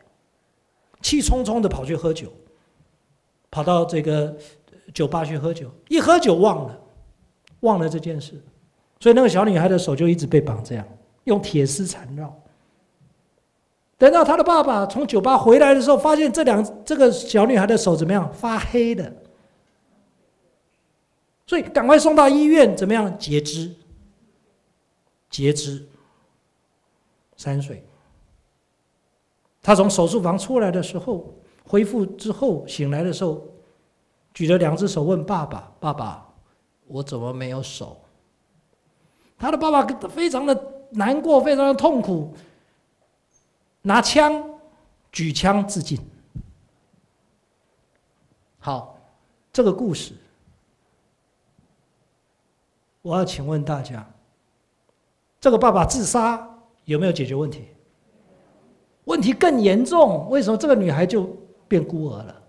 气冲冲的跑去喝酒，跑到这个酒吧去喝酒，一喝酒忘了忘了这件事，所以那个小女孩的手就一直被绑这样，用铁丝缠绕。等到他的爸爸从酒吧回来的时候，发现这两这个小女孩的手怎么样发黑的，所以赶快送到医院，怎么样截肢？截肢。三岁，他从手术房出来的时候，恢复之后醒来的时候，举着两只手问爸爸：“爸爸，我怎么没有手？”他的爸爸非常的难过，非常的痛苦。拿枪，举枪自尽。好，这个故事，我要请问大家：这个爸爸自杀有没有解决问题？问题更严重，为什么这个女孩就变孤儿了？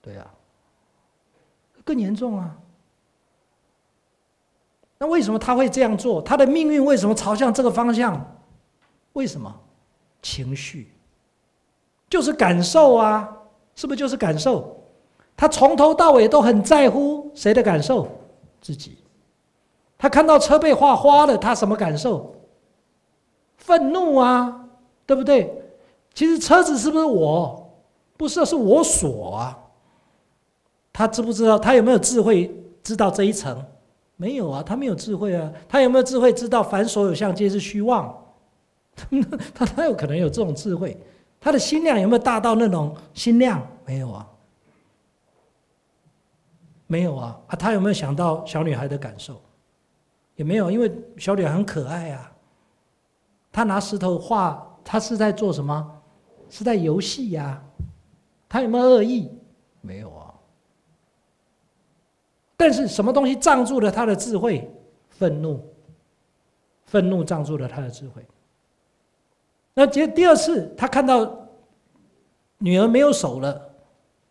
对呀，更严重啊！那为什么他会这样做？他的命运为什么朝向这个方向？为什么？情绪就是感受啊，是不是就是感受？他从头到尾都很在乎谁的感受？自己。他看到车被划花了，他什么感受？愤怒啊，对不对？其实车子是不是我？不是，是我锁啊。他知不知道？他有没有智慧知道这一层？没有啊，他没有智慧啊。他有没有智慧知道凡所有相皆是虚妄？他他有可能有这种智慧，他的心量有没有大到那种心量？没有啊，没有啊啊！他有没有想到小女孩的感受？也没有，因为小女孩很可爱啊。他拿石头画，他是在做什么？是在游戏呀。他有没有恶意？没有啊。但是什么东西障住了他的智慧？愤怒，愤怒障住了他的智慧。那接第二次，他看到女儿没有手了，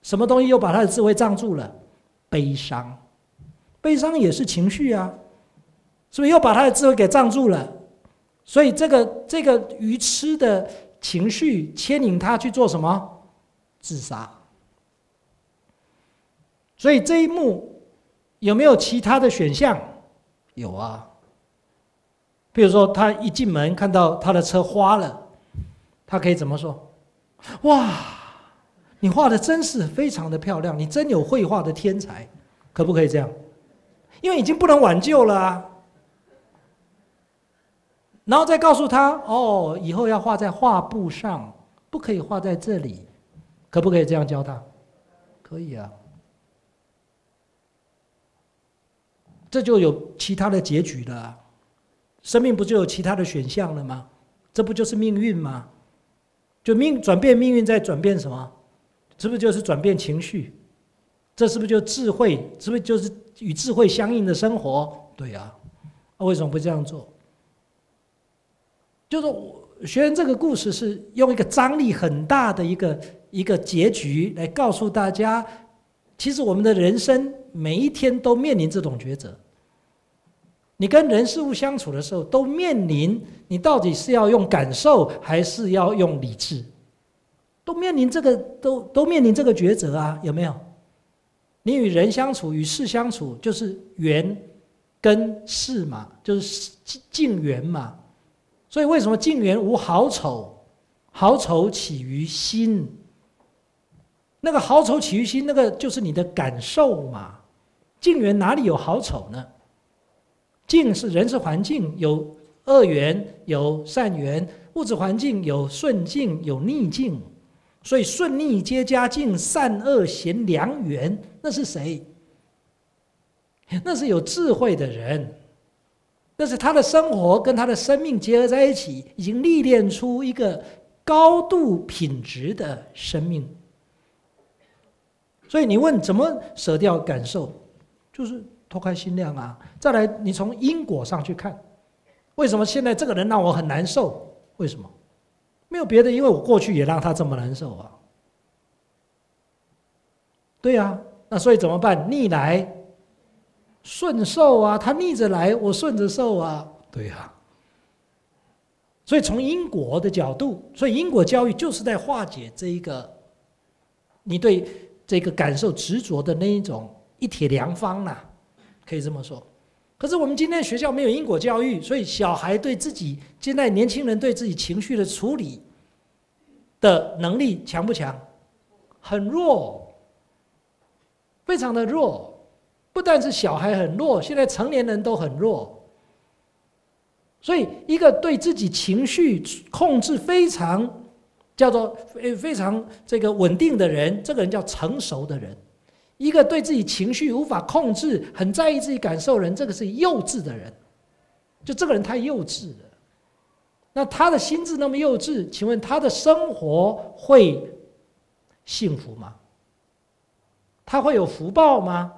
什么东西又把他的智慧障住了？悲伤，悲伤也是情绪啊，所以又把他的智慧给障住了。所以这个这个愚痴的情绪牵引他去做什么？自杀。所以这一幕有没有其他的选项？有啊。比如说，他一进门看到他的车花了。他可以怎么说？哇，你画的真是非常的漂亮，你真有绘画的天才，可不可以这样？因为已经不能挽救了啊。然后再告诉他，哦，以后要画在画布上，不可以画在这里，可不可以这样教他？可以啊。这就有其他的结局了，生命不就有其他的选项了吗？这不就是命运吗？就命转变命运在转变什么？是不是就是转变情绪？这是不是就智慧？是不是就是与智慧相应的生活？对呀，为什么不这样做？就是我学完这个故事是用一个张力很大的一个一个结局来告诉大家，其实我们的人生每一天都面临这种抉择。你跟人事物相处的时候，都面临你到底是要用感受还是要用理智，都面临这个都都面临这个抉择啊，有没有？你与人相处，与事相处，就是缘跟事嘛，就是近缘嘛。所以为什么近缘无好丑？好丑起于心。那个好丑起于心，那个就是你的感受嘛。近缘哪里有好丑呢？境是人是环境，有恶缘，有善缘；物质环境有顺境，有逆境。所以顺逆皆佳境，善恶贤良缘，那是谁？那是有智慧的人，那是他的生活跟他的生命结合在一起，已经历练出一个高度品质的生命。所以你问怎么舍掉感受，就是脱开心量啊。再来，你从因果上去看，为什么现在这个人让我很难受？为什么？没有别的，因为我过去也让他这么难受啊。对呀，那所以怎么办？逆来顺受啊，他逆着来，我顺着受啊。对呀。所以从因果的角度，所以因果教育就是在化解这一个你对这个感受执着的那一种一铁良方呐，可以这么说。可是我们今天学校没有因果教育，所以小孩对自己，现在年轻人对自己情绪的处理的能力强不强？很弱，非常的弱。不但是小孩很弱，现在成年人都很弱。所以，一个对自己情绪控制非常叫做非非常这个稳定的人，这个人叫成熟的人。一个对自己情绪无法控制、很在意自己感受人，这个是幼稚的人。就这个人太幼稚了。那他的心智那么幼稚，请问他的生活会幸福吗？他会有福报吗？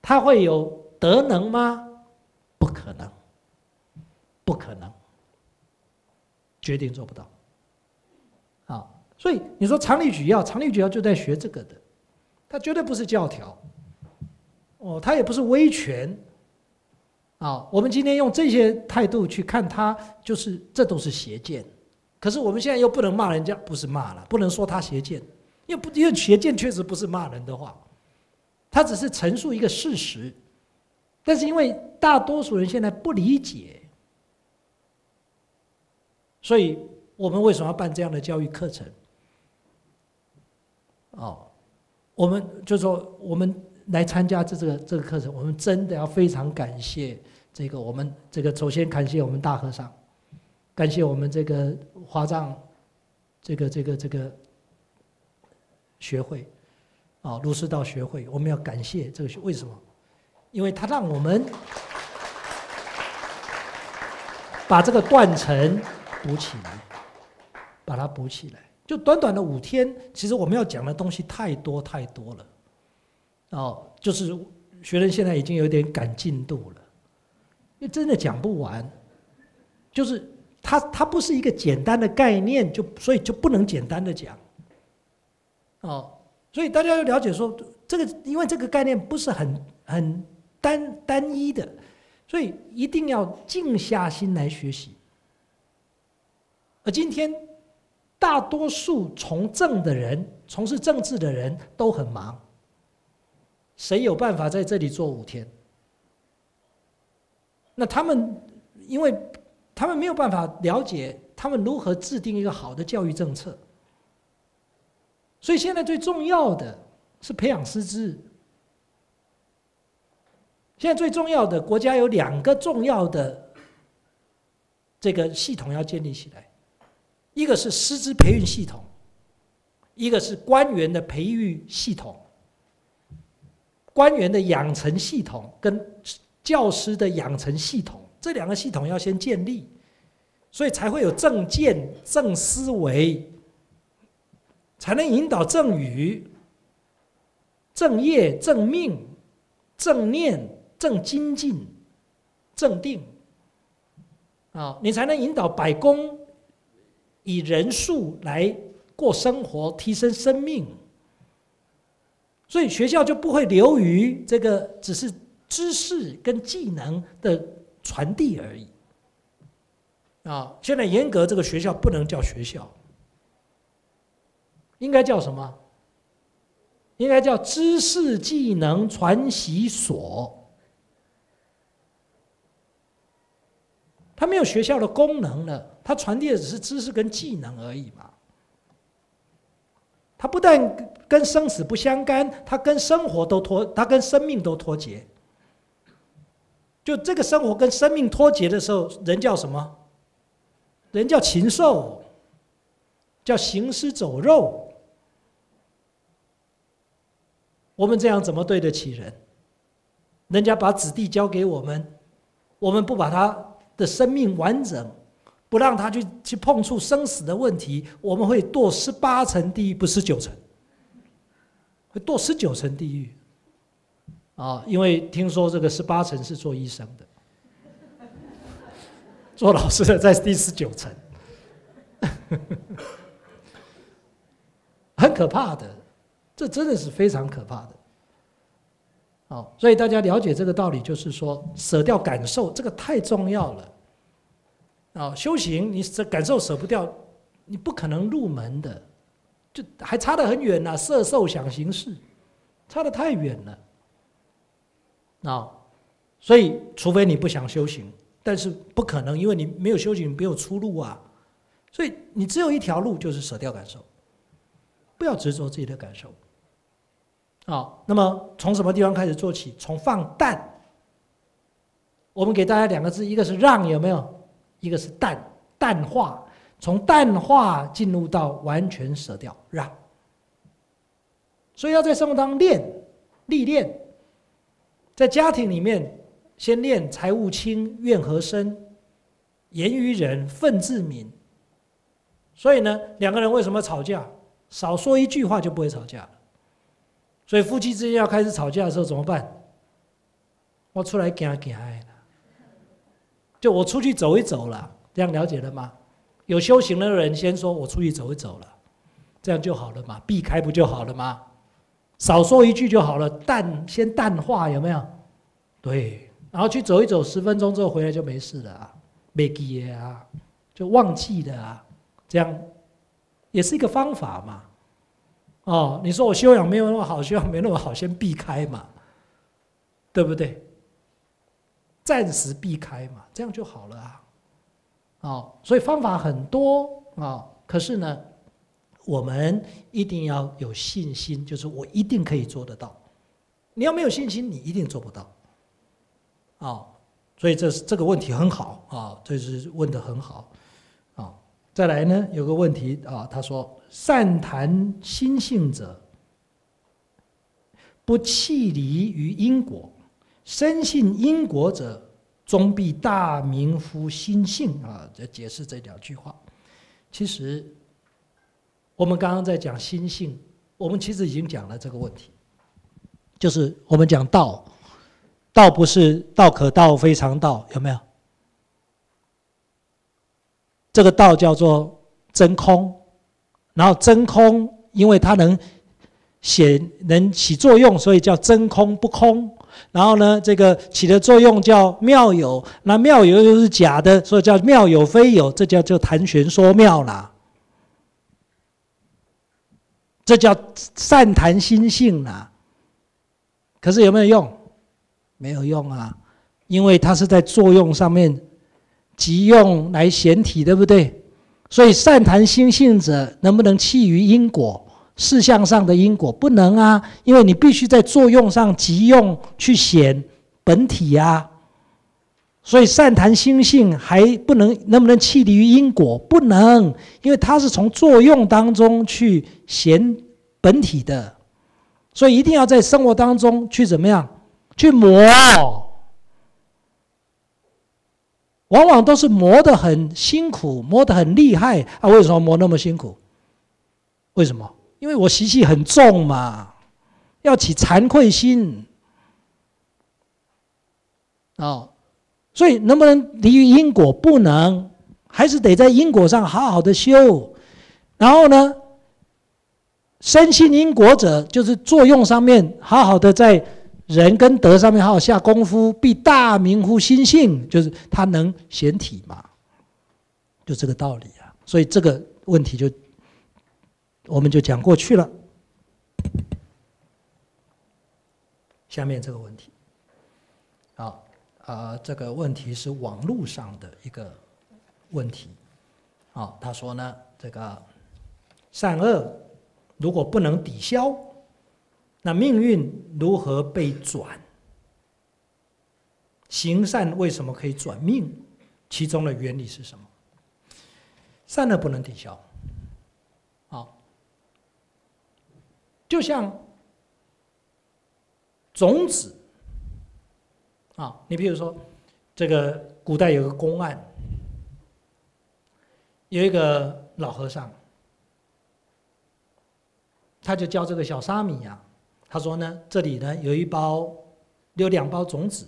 他会有德能吗？不可能，不可能，决定做不到。啊，所以你说常理举要，常理举要就在学这个的。它绝对不是教条，哦，它也不是威权，啊，我们今天用这些态度去看它，就是这都是邪见。可是我们现在又不能骂人家，不是骂了，不能说他邪见，因为不因为邪见确实不是骂人的话，他只是陈述一个事实。但是因为大多数人现在不理解，所以我们为什么要办这样的教育课程？哦。我们就说，我们来参加这这个这个课程，我们真的要非常感谢这个我们这个首先感谢我们大和尚，感谢我们这个华藏这个这个这个学会啊，儒释道学会，我们要感谢这个学为什么？因为他让我们把这个断层补起来，把它补起来。就短短的五天，其实我们要讲的东西太多太多了，哦，就是学生现在已经有点赶进度了，因为真的讲不完，就是它它不是一个简单的概念，就所以就不能简单的讲，哦，所以大家要了解说这个，因为这个概念不是很很单单一的，所以一定要静下心来学习，而今天。大多数从政的人、从事政治的人都很忙，谁有办法在这里做五天？那他们，因为他们没有办法了解他们如何制定一个好的教育政策，所以现在最重要的是培养师资。现在最重要的，国家有两个重要的这个系统要建立起来。一个是师资培育系统，一个是官员的培育系统，官员的养成系统跟教师的养成系统，这两个系统要先建立，所以才会有正见、正思维，才能引导正语、正业、正命、正念、正精进、正定，啊，你才能引导百工。以人数来过生活，提升生命，所以学校就不会流于这个只是知识跟技能的传递而已。啊，现在严格这个学校不能叫学校，应该叫什么？应该叫知识技能传习所。它没有学校的功能了。它传递的只是知识跟技能而已嘛。它不但跟生死不相干，他跟生活都脱，他跟生命都脱节。就这个生活跟生命脱节的时候，人叫什么？人叫禽兽，叫行尸走肉。我们这样怎么对得起人？人家把子弟交给我们，我们不把他的生命完整，不让他去去碰触生死的问题，我们会堕十八层地狱，不是九层，会堕十九层地狱。啊，因为听说这个十八层是做医生的，做老师的在第十九层，很可怕的，这真的是非常可怕的。好，所以大家了解这个道理，就是说舍掉感受，这个太重要了。啊，修行你这感受舍不掉，你不可能入门的，就还差得很远呢。色受想行识，差得太远了。啊，所以除非你不想修行，但是不可能，因为你没有修行，没有出路啊。所以你只有一条路，就是舍掉感受，不要执着自己的感受。啊，那么从什么地方开始做起？从放淡。我们给大家两个字，一个是让，有没有？一个是淡，淡化。从淡化进入到完全舍掉，让。所以要在生活当中练，历练。在家庭里面，先练财务轻，怨和生，言语忍，愤自泯。所以呢，两个人为什么吵架？少说一句话就不会吵架。所以夫妻之间要开始吵架的时候怎么办？我出来行行的，就我出去走一走了，这样了解了吗？有修行的人先说我出去走一走了，这样就好了嘛，避开不就好了吗？少说一句就好了，淡先淡化有没有？对，然后去走一走，十分钟之后回来就没事了啊，没记啊，就忘记了啊，这样也是一个方法嘛。哦，你说我修养没有那么好，修养没那么好，先避开嘛，对不对？暂时避开嘛，这样就好了啊。哦，所以方法很多啊，可是呢？我们一定要有信心，就是我一定可以做得到。你要没有信心，你一定做不到。啊，所以这是这个问题很好啊，这是问的很好。再来呢，有个问题啊，他说：善谈心性者，不弃离于因果；深信因果者，终必大明乎心性。啊，这解释这两句话，其实。我们刚刚在讲心性，我们其实已经讲了这个问题，就是我们讲道，道不是道可道非常道，有没有？这个道叫做真空，然后真空因为它能显能起作用，所以叫真空不空。然后呢，这个起的作用叫妙有，那妙有又是假的，所以叫妙有非有，这叫就谈玄说妙啦。这叫善谈心性啦，可是有没有用？没有用啊，因为它是在作用上面，即用来显体，对不对？所以善谈心性者，能不能弃于因果？事项上的因果不能啊，因为你必须在作用上即用去显本体呀。所以善谈心性还不能，能不能弃离于因果？不能，因为它是从作用当中去显本体的，所以一定要在生活当中去怎么样去磨，往往都是磨得很辛苦，磨得很厉害啊！为什么磨那么辛苦？为什么？因为我习气很重嘛，要起惭愧心啊。所以能不能离于因果？不能，还是得在因果上好好的修。然后呢，深信因果者，就是作用上面好好的在人跟德上面好好下功夫，必大明乎心性，就是他能显体嘛，就这个道理啊。所以这个问题就我们就讲过去了。下面这个问题，好。啊，这个问题是网络上的一个问题。啊，他说呢，这个善恶如果不能抵消，那命运如何被转？行善为什么可以转命？其中的原理是什么？善恶不能抵消，啊，就像种子，啊，你比如说，这个古代有个公案，有一个老和尚，他就教这个小沙弥呀，他说呢，这里呢有一包，有两包种子，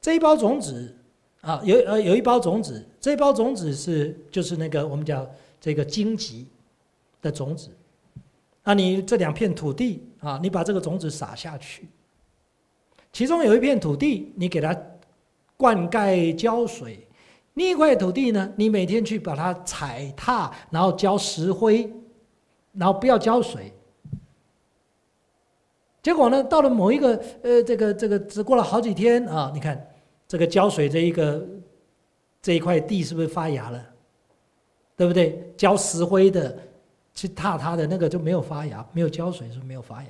这一包种子。啊，有呃有一包种子，这一包种子是就是那个我们讲这个荆棘的种子。那你这两片土地啊，你把这个种子撒下去，其中有一片土地你给它灌溉浇水，另一块土地呢，你每天去把它踩踏，然后浇石灰，然后不要浇水。结果呢，到了某一个呃这个这个只过了好几天啊，你看。这个浇水这一个这一块地是不是发芽了？对不对？浇石灰的去踏它的那个就没有发芽，没有浇水是没有发芽。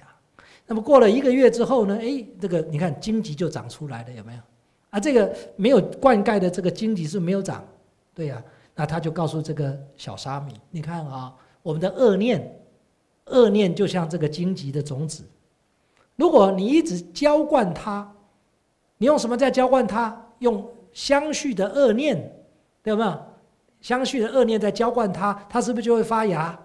那么过了一个月之后呢？哎，这个你看荆棘就长出来了，有没有？啊，这个没有灌溉的这个荆棘是没有长，对呀。那他就告诉这个小沙弥：你看啊，我们的恶念，恶念就像这个荆棘的种子，如果你一直浇灌它。你用什么在浇灌它？用相续的恶念，对不对？相续的恶念在浇灌它，它是不是就会发芽？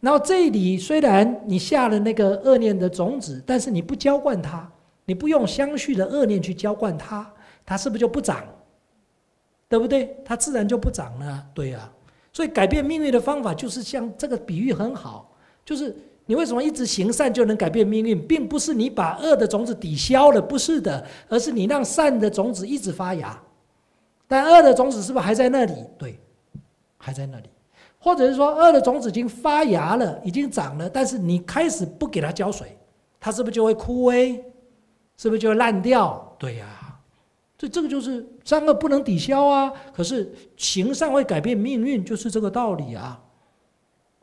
然后这里虽然你下了那个恶念的种子，但是你不浇灌它，你不用相续的恶念去浇灌它，它是不是就不长？对不对？它自然就不长了。对呀，所以改变命运的方法就是像这个比喻很好，就是。你为什么一直行善就能改变命运？并不是你把恶的种子抵消了，不是的，而是你让善的种子一直发芽。但恶的种子是不是还在那里？对，还在那里。或者是说，恶的种子已经发芽了，已经长了，但是你开始不给它浇水，它是不是就会枯萎？是不是就会烂掉？对呀，这这个就是善恶不能抵消啊。可是行善会改变命运，就是这个道理啊。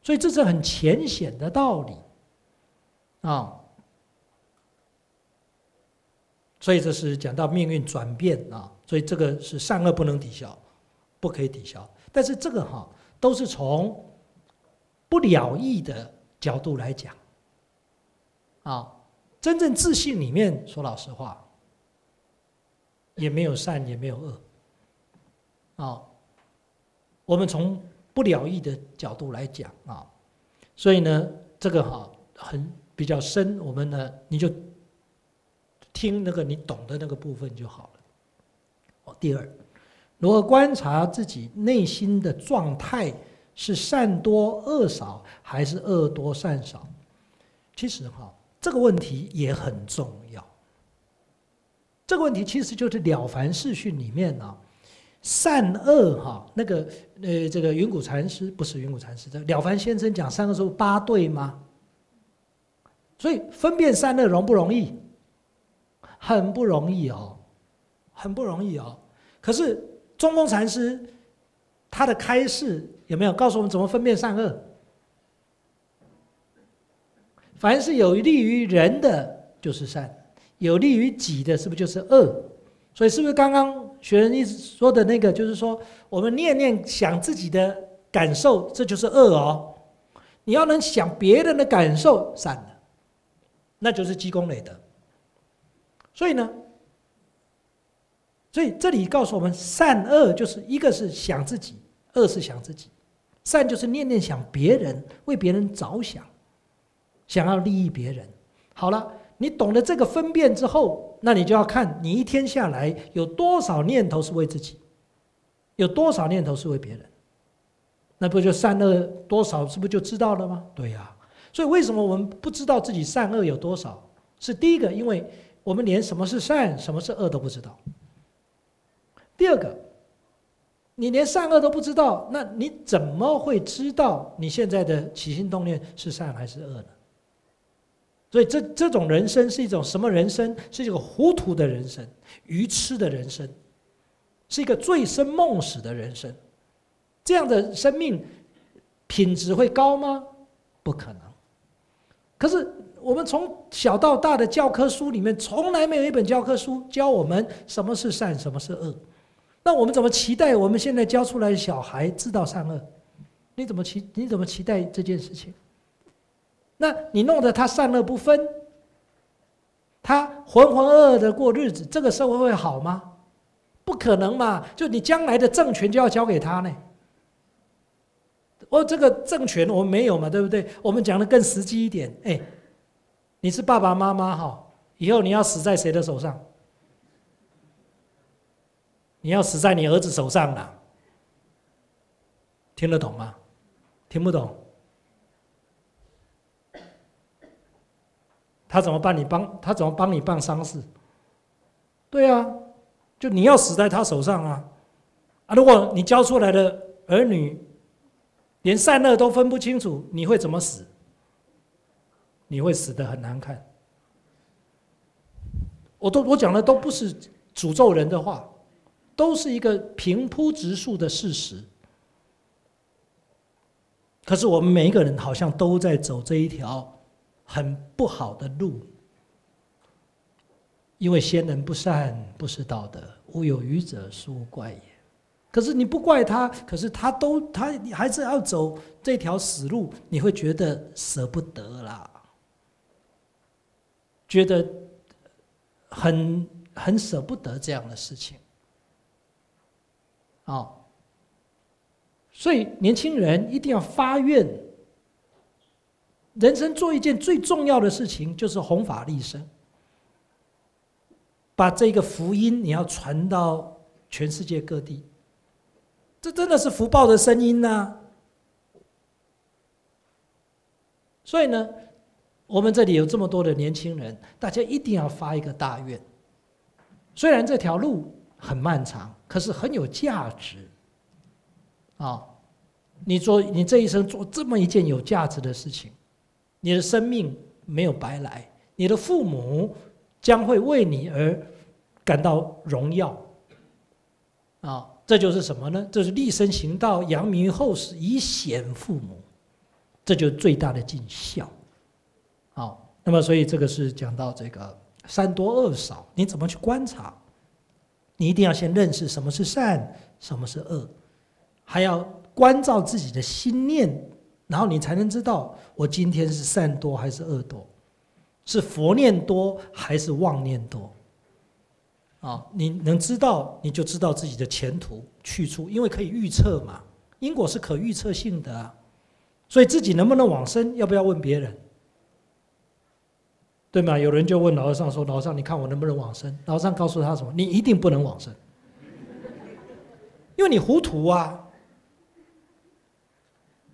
所以这是很浅显的道理，啊，所以这是讲到命运转变啊，所以这个是善恶不能抵消，不可以抵消。但是这个哈都是从不了义的角度来讲，啊，真正自信里面说老实话，也没有善也没有恶，啊，我们从。不了义的角度来讲啊，所以呢，这个哈很比较深，我们呢你就听那个你懂的那个部分就好了。哦，第二，如何观察自己内心的状态是善多恶少，还是恶多善少？其实哈这个问题也很重要。这个问题其实就是《了凡四训》里面啊。善恶哈，那个呃，这个云谷禅师不是云谷禅师，这了凡先生讲三个数八对吗？所以分辨善恶容不容易？很不容易哦，很不容易哦。可是中公禅师他的开示有没有告诉我们怎么分辨善恶？凡是有利于人的就是善，有利于己的是不是就是恶？所以是不是刚刚？学人一直说的那个，就是说，我们念念想自己的感受，这就是恶哦。你要能想别人的感受，善的，那就是积功累德。所以呢，所以这里告诉我们，善恶就是一个是想自己，恶是想自己。善就是念念想别人，为别人着想，想要利益别人。好了。你懂得这个分辨之后，那你就要看你一天下来有多少念头是为自己，有多少念头是为别人，那不就善恶多少，是不就知道了吗？对呀。所以为什么我们不知道自己善恶有多少？是第一个，因为我们连什么是善，什么是恶都不知道。第二个，你连善恶都不知道，那你怎么会知道你现在的起心动念是善还是恶呢？所以这这种人生是一种什么人生？是一个糊涂的人生，愚痴的人生，是一个醉生梦死的人生。这样的生命品质会高吗？不可能。可是我们从小到大的教科书里面，从来没有一本教科书教我们什么是善，什么是恶。那我们怎么期待我们现在教出来的小孩知道善恶？你怎么期你怎么期待这件事情？那你弄得他善恶不分，他浑浑噩噩的过日子，这个社会会好吗？不可能嘛！就你将来的政权就要交给他呢。哦，这个政权我们没有嘛，对不对？我们讲的更实际一点，哎，你是爸爸妈妈哈，以后你要死在谁的手上？你要死在你儿子手上了，听得懂吗？听不懂？他怎么帮你帮？他怎么帮你办丧事？对啊，就你要死在他手上啊！啊，如果你教出来的儿女连善恶都分不清楚，你会怎么死？你会死的很难看。我都我讲的都不是诅咒人的话，都是一个平铺直述的事实。可是我们每一个人好像都在走这一条。很不好的路，因为先人不善，不是道德，无有愚者，殊怪也。可是你不怪他，可是他都他你还是要走这条死路，你会觉得舍不得啦，觉得很很舍不得这样的事情。啊，所以年轻人一定要发愿。人生做一件最重要的事情，就是弘法利生，把这个福音你要传到全世界各地，这真的是福报的声音呐。所以呢，我们这里有这么多的年轻人，大家一定要发一个大愿。虽然这条路很漫长，可是很有价值。啊，你做你这一生做这么一件有价值的事情。你的生命没有白来，你的父母将会为你而感到荣耀。啊，这就是什么呢？这是立身行道，扬名于后世，以显父母，这就是最大的尽孝。好，那么所以这个是讲到这个善多恶少，你怎么去观察？你一定要先认识什么是善，什么是恶，还要关照自己的心念。然后你才能知道，我今天是善多还是恶多，是佛念多还是妄念多。啊，你能知道，你就知道自己的前途去处，因为可以预测嘛。因果是可预测性的，所以自己能不能往生，要不要问别人？对吗？有人就问老和尚说：“老和尚，你看我能不能往生？”老和尚告诉他什么？你一定不能往生，因为你糊涂啊。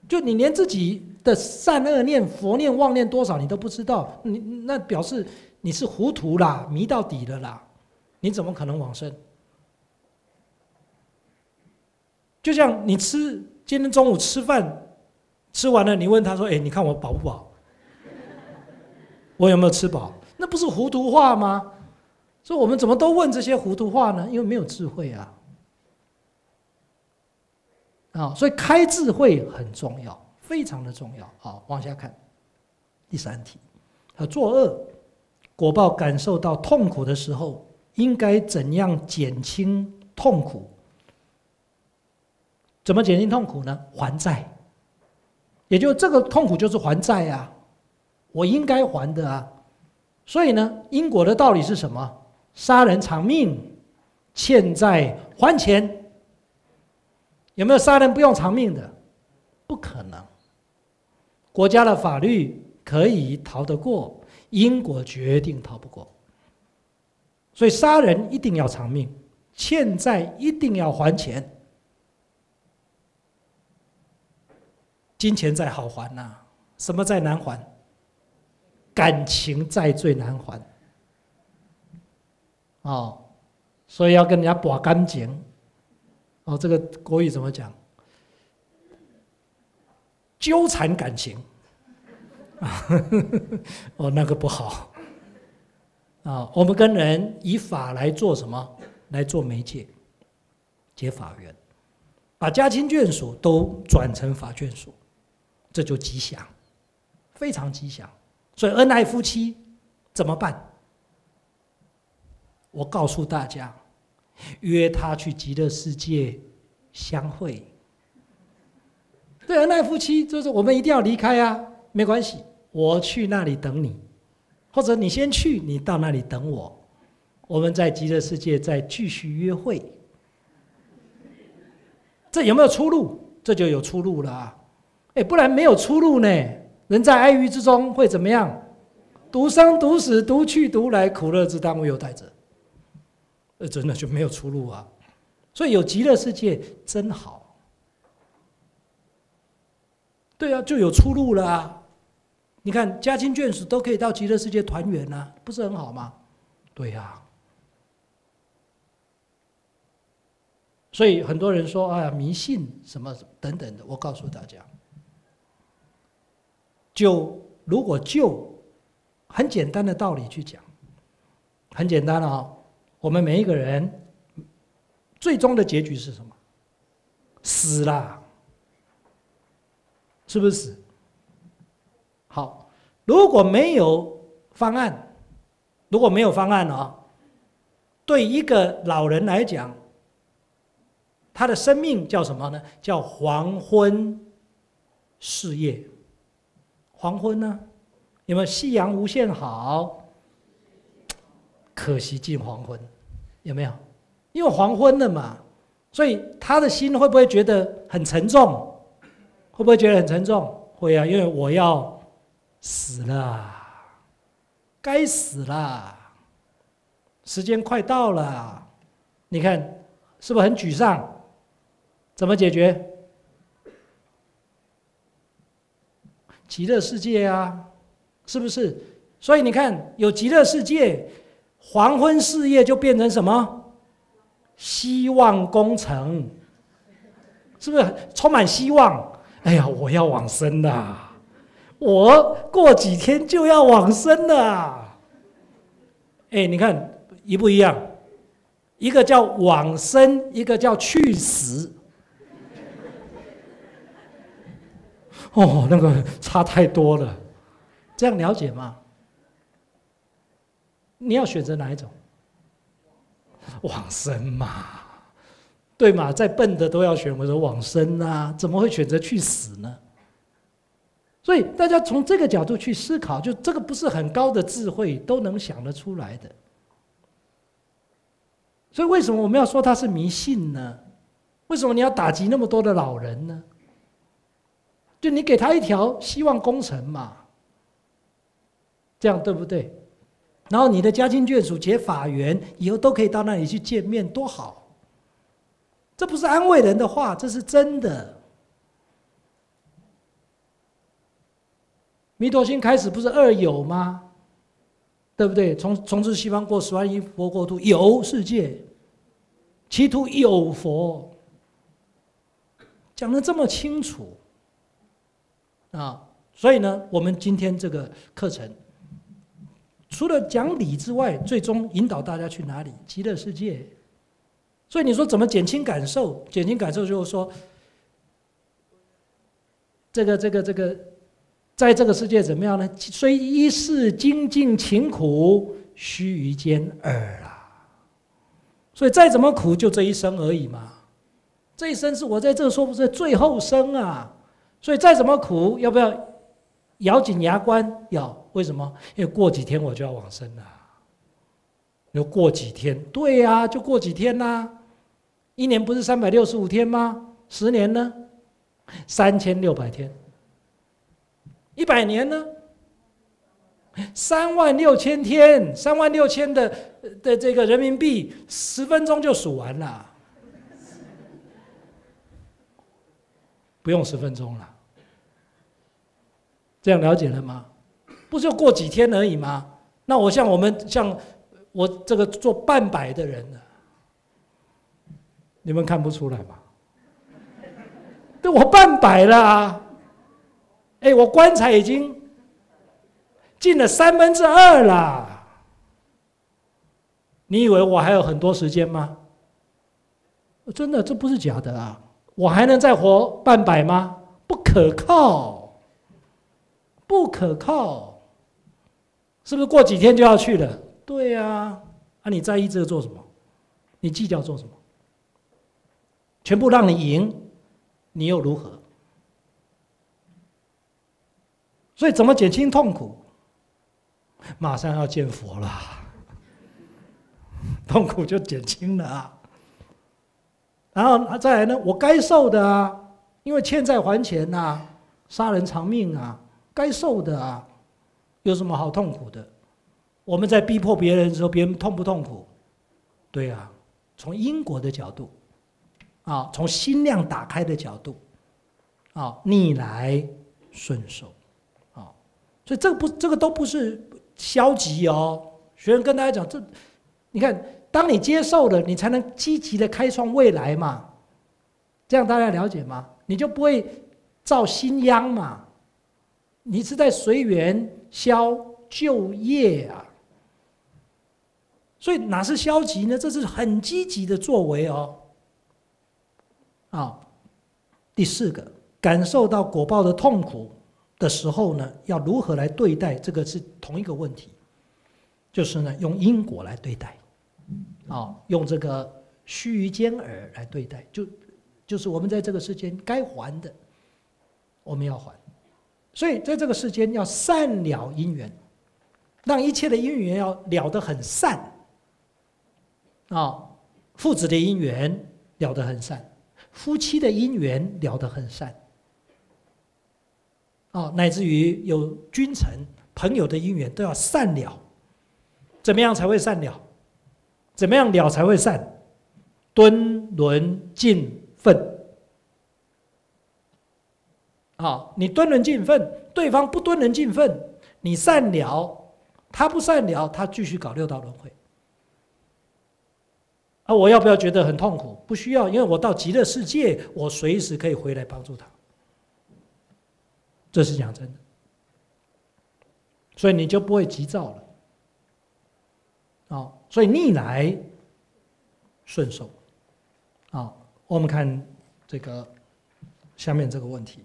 就你连自己的善恶念、佛念、妄念多少你都不知道，你那表示你是糊涂啦，迷到底了啦，你怎么可能往生？就像你吃今天中午吃饭，吃完了你问他说：“哎，你看我饱不饱？我有没有吃饱？”那不是糊涂话吗？所以我们怎么都问这些糊涂话呢？因为没有智慧啊。啊，所以开智慧很重要，非常的重要。好，往下看，第三题，他作恶果报感受到痛苦的时候，应该怎样减轻痛苦？怎么减轻痛苦呢？还债，也就这个痛苦就是还债啊，我应该还的啊。所以呢，因果的道理是什么？杀人偿命，欠债还钱。有没有杀人不用偿命的？不可能。国家的法律可以逃得过，因果决定逃不过。所以杀人一定要偿命，欠债一定要还钱。金钱债好还呐，什么债难还？感情债最难还。哦，所以要跟人家把干净。哦，这个国语怎么讲？纠缠感情啊，哦，那个不好啊。我们跟人以法来做什么？来做媒介，结法缘，把家亲眷属都转成法眷属，这就吉祥非常吉祥。所以恩爱夫妻怎么办？我告诉大家，约他去极乐世界相会。对恩爱夫妻，就是我们一定要离开啊，没关系，我去那里等你，或者你先去，你到那里等我，我们在极乐世界再继续约会。这有没有出路？这就有出路了啊！哎，不然没有出路呢。人在爱欲之中会怎么样？独生独死，独去独来，苦乐之当无有待者。呃，真的就没有出路啊！所以有极乐世界真好。对啊，就有出路了啊！你看家亲眷属都可以到极乐世界团圆啊，不是很好吗？对呀。所以很多人说：“哎呀，迷信什么等等的。”我告诉大家。就如果就很简单的道理去讲，很简单啊，我们每一个人最终的结局是什么？死啦，是不是死？好，如果没有方案，如果没有方案啊，对一个老人来讲，他的生命叫什么呢？叫黄昏事业。黄昏呢？有没有夕阳无限好？可惜近黄昏，有没有？因为黄昏了嘛，所以他的心会不会觉得很沉重？会不会觉得很沉重？会啊，因为我要死了，该死了，时间快到了。你看是不是很沮丧？怎么解决？极乐世界啊，是不是？所以你看，有极乐世界，黄昏事业就变成什么？希望工程，是不是充满希望？哎呀，我要往生了，我过几天就要往生了。哎，你看一不一样？一个叫往生，一个叫去死。哦，那个差太多了，这样了解吗？你要选择哪一种？往生嘛，对嘛？再笨的都要选择往生啊，怎么会选择去死呢？所以大家从这个角度去思考，就这个不是很高的智慧都能想得出来的。所以为什么我们要说他是迷信呢？为什么你要打击那么多的老人呢？就你给他一条希望工程嘛，这样对不对？然后你的家亲眷属结法缘，以后都可以到那里去见面，多好！这不是安慰人的话，这是真的。弥陀心开始不是二有吗？对不对？从从此西方过十万亿佛国土有世界，其土有佛，讲的这么清楚。啊，所以呢，我们今天这个课程，除了讲理之外，最终引导大家去哪里？极乐世界。所以你说怎么减轻感受？减轻感受就是说，这个这个这个，在这个世界怎么样呢？虽一世精进勤苦，须臾间耳啊。所以再怎么苦，就这一生而已嘛。这一生是我在这说不是最后生啊。所以再怎么苦，要不要咬紧牙关？要为什么？因为过几天我就要往生了。又过几天？对呀，就过几天呐。一年不是三百六十五天吗？十年呢？三千六百天。一百年呢？三万六千天，三万六千的的这个人民币，十分钟就数完了。不用十分钟了，这样了解了吗？不就过几天而已吗？那我像我们像我这个做半百的人，你们看不出来吗？对我半百了啊，哎，我棺材已经进了三分之二了，你以为我还有很多时间吗？真的，这不是假的啊。我还能再活半百吗？不可靠，不可靠，是不是过几天就要去了？对呀，啊，你在意这个做什么？你计较做什么？全部让你赢，你又如何？所以怎么减轻痛苦？马上要见佛了，痛苦就减轻了啊。然后再来呢，我该受的啊，因为欠债还钱呐，杀人偿命啊，该受的啊，有什么好痛苦的？我们在逼迫别人的时候，别人痛不痛苦？对啊，从因果的角度，啊，从心量打开的角度，啊，逆来顺受，啊，所以这个不，这个都不是消极哦。学员跟大家讲，这你看。当你接受了，你才能积极的开创未来嘛。这样大家了解吗？你就不会造新殃嘛。你是在随缘消旧业啊。所以哪是消极呢？这是很积极的作为哦。啊，第四个，感受到果报的痛苦的时候呢，要如何来对待？这个是同一个问题，就是呢，用因果来对待。啊，用这个须臾间耳来对待，就就是我们在这个世间该还的，我们要还。所以在这个世间要善了因缘，让一切的因缘要了得很善。啊，父子的因缘了得很善，夫妻的因缘了得很善。啊，乃至于有君臣朋友的因缘都要善了，怎么样才会善了？怎么样了才会善？敦伦敬分。啊，你敦伦敬分，对方不敦伦敬分，你善了，他不善了，他继续搞六道轮回。啊，我要不要觉得很痛苦？不需要，因为我到极乐世界，我随时可以回来帮助他。这是讲真的，所以你就不会急躁了。啊。所以逆来顺受，啊，我们看这个下面这个问题，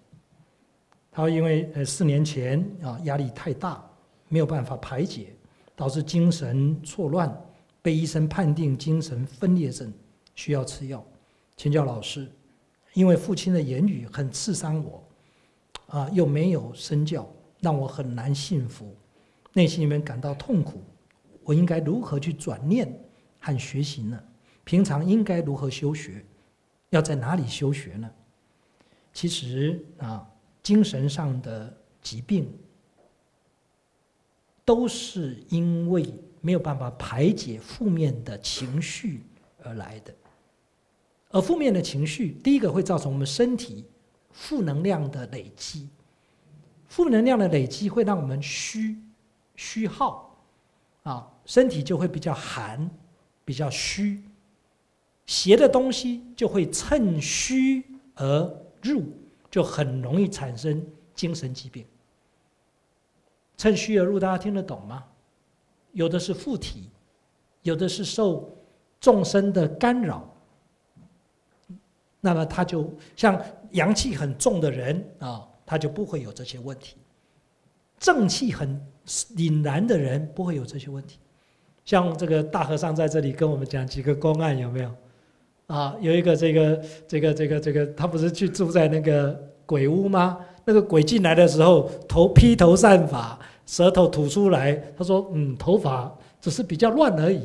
他因为呃四年前啊压力太大，没有办法排解，导致精神错乱，被医生判定精神分裂症，需要吃药。请教老师，因为父亲的言语很刺伤我，啊，又没有身教，让我很难信服，内心里面感到痛苦。我应该如何去转念和学习呢？平常应该如何修学？要在哪里修学呢？其实啊，精神上的疾病都是因为没有办法排解负面的情绪而来的。而负面的情绪，第一个会造成我们身体负能量的累积，负能量的累积会让我们虚虚耗啊。身体就会比较寒，比较虚，邪的东西就会趁虚而入，就很容易产生精神疾病。趁虚而入，大家听得懂吗？有的是附体，有的是受众生的干扰，那么他就像阳气很重的人啊，他就不会有这些问题；正气很凛然的人不会有这些问题。像这个大和尚在这里跟我们讲几个公案有没有？啊，有一个这个这个这个这个，他不是去住在那个鬼屋吗？那个鬼进来的时候，头披头散发，舌头吐出来。他说：“嗯，头发只是比较乱而已，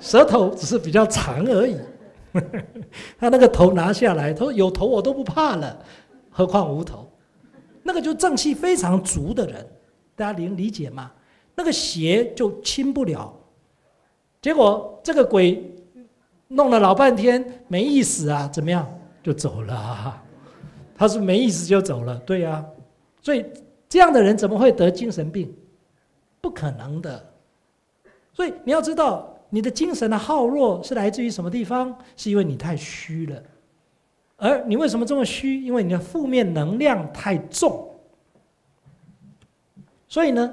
舌头只是比较长而已。”他那个头拿下来，他说：“有头我都不怕了，何况无头？”那个就正气非常足的人，大家能理解吗？那个邪就侵不了。结果这个鬼弄了老半天没意思啊，怎么样就走了？他是没意思就走了，对呀。所以这样的人怎么会得精神病？不可能的。所以你要知道，你的精神的耗弱是来自于什么地方？是因为你太虚了。而你为什么这么虚？因为你的负面能量太重。所以呢，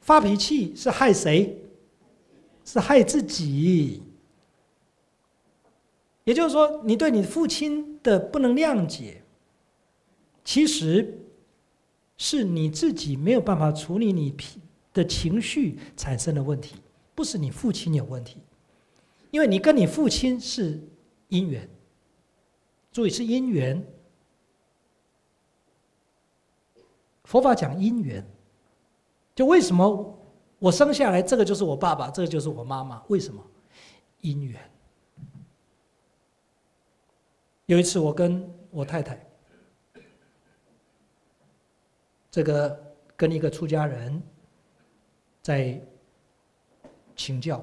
发脾气是害谁？是害自己，也就是说，你对你父亲的不能谅解，其实是你自己没有办法处理你的情绪产生的问题，不是你父亲有问题，因为你跟你父亲是姻缘，注意是姻缘。佛法讲姻缘，就为什么我生下来这个就是我爸爸，这个就是我妈妈？为什么？姻缘。有一次我跟我太太，这个跟一个出家人在请教，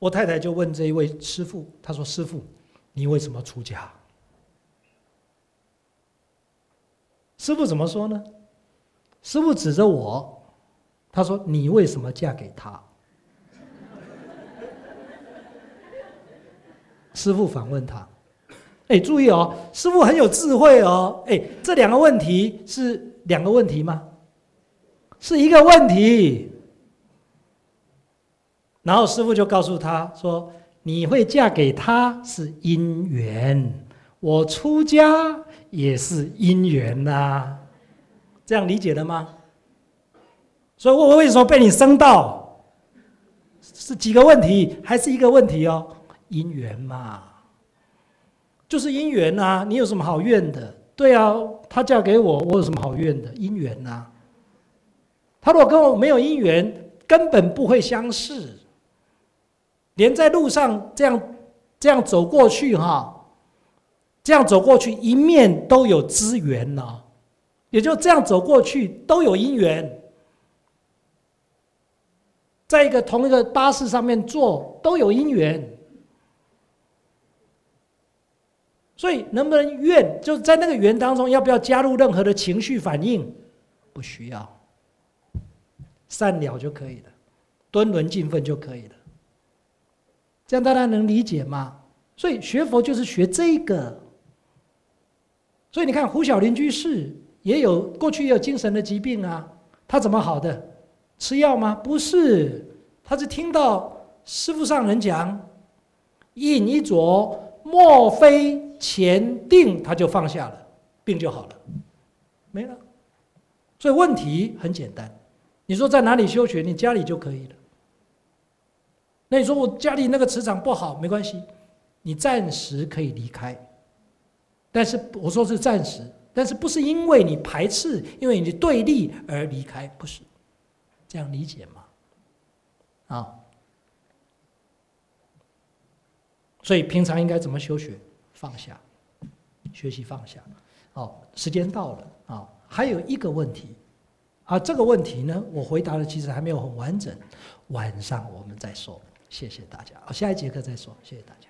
我太太就问这一位师傅，他说：“师傅，你为什么出家？”师傅怎么说呢？师傅指着我，他说：“你为什么嫁给他？”师傅反问他：“哎，注意哦，师傅很有智慧哦。哎，这两个问题是两个问题吗？是一个问题。”然后师傅就告诉他说：“你会嫁给他是姻缘，我出家。”也是姻缘呐，这样理解了吗？所以我为什么被你生到？是几个问题，还是一个问题哦？因缘嘛，就是因缘呐。你有什么好怨的？对啊，他嫁给我，我有什么好怨的？因缘呐。他如果跟我没有因缘，根本不会相识，连在路上这样这样走过去哈。这样走过去，一面都有资源呢，也就这样走过去都有因缘，在一个同一个巴士上面坐都有因缘，所以能不能怨，就在那个缘当中，要不要加入任何的情绪反应？不需要，善了就可以了，敦伦敬分就可以了，这样大家能理解吗？所以学佛就是学这个。所以你看，胡小林居士也有过去也有精神的疾病啊，他怎么好的？吃药吗？不是，他是听到师父上人讲“印一着，莫非前定”，他就放下了，病就好了，没了。所以问题很简单，你说在哪里修学？你家里就可以了。那你说我家里那个磁场不好，没关系，你暂时可以离开。但是我说是暂时，但是不是因为你排斥，因为你对立而离开，不是这样理解吗？啊，所以平常应该怎么修学？放下，学习放下。好，时间到了啊，还有一个问题，啊，这个问题呢，我回答的其实还没有很完整，晚上我们再说。谢谢大家，好，下一节课再说。谢谢大家。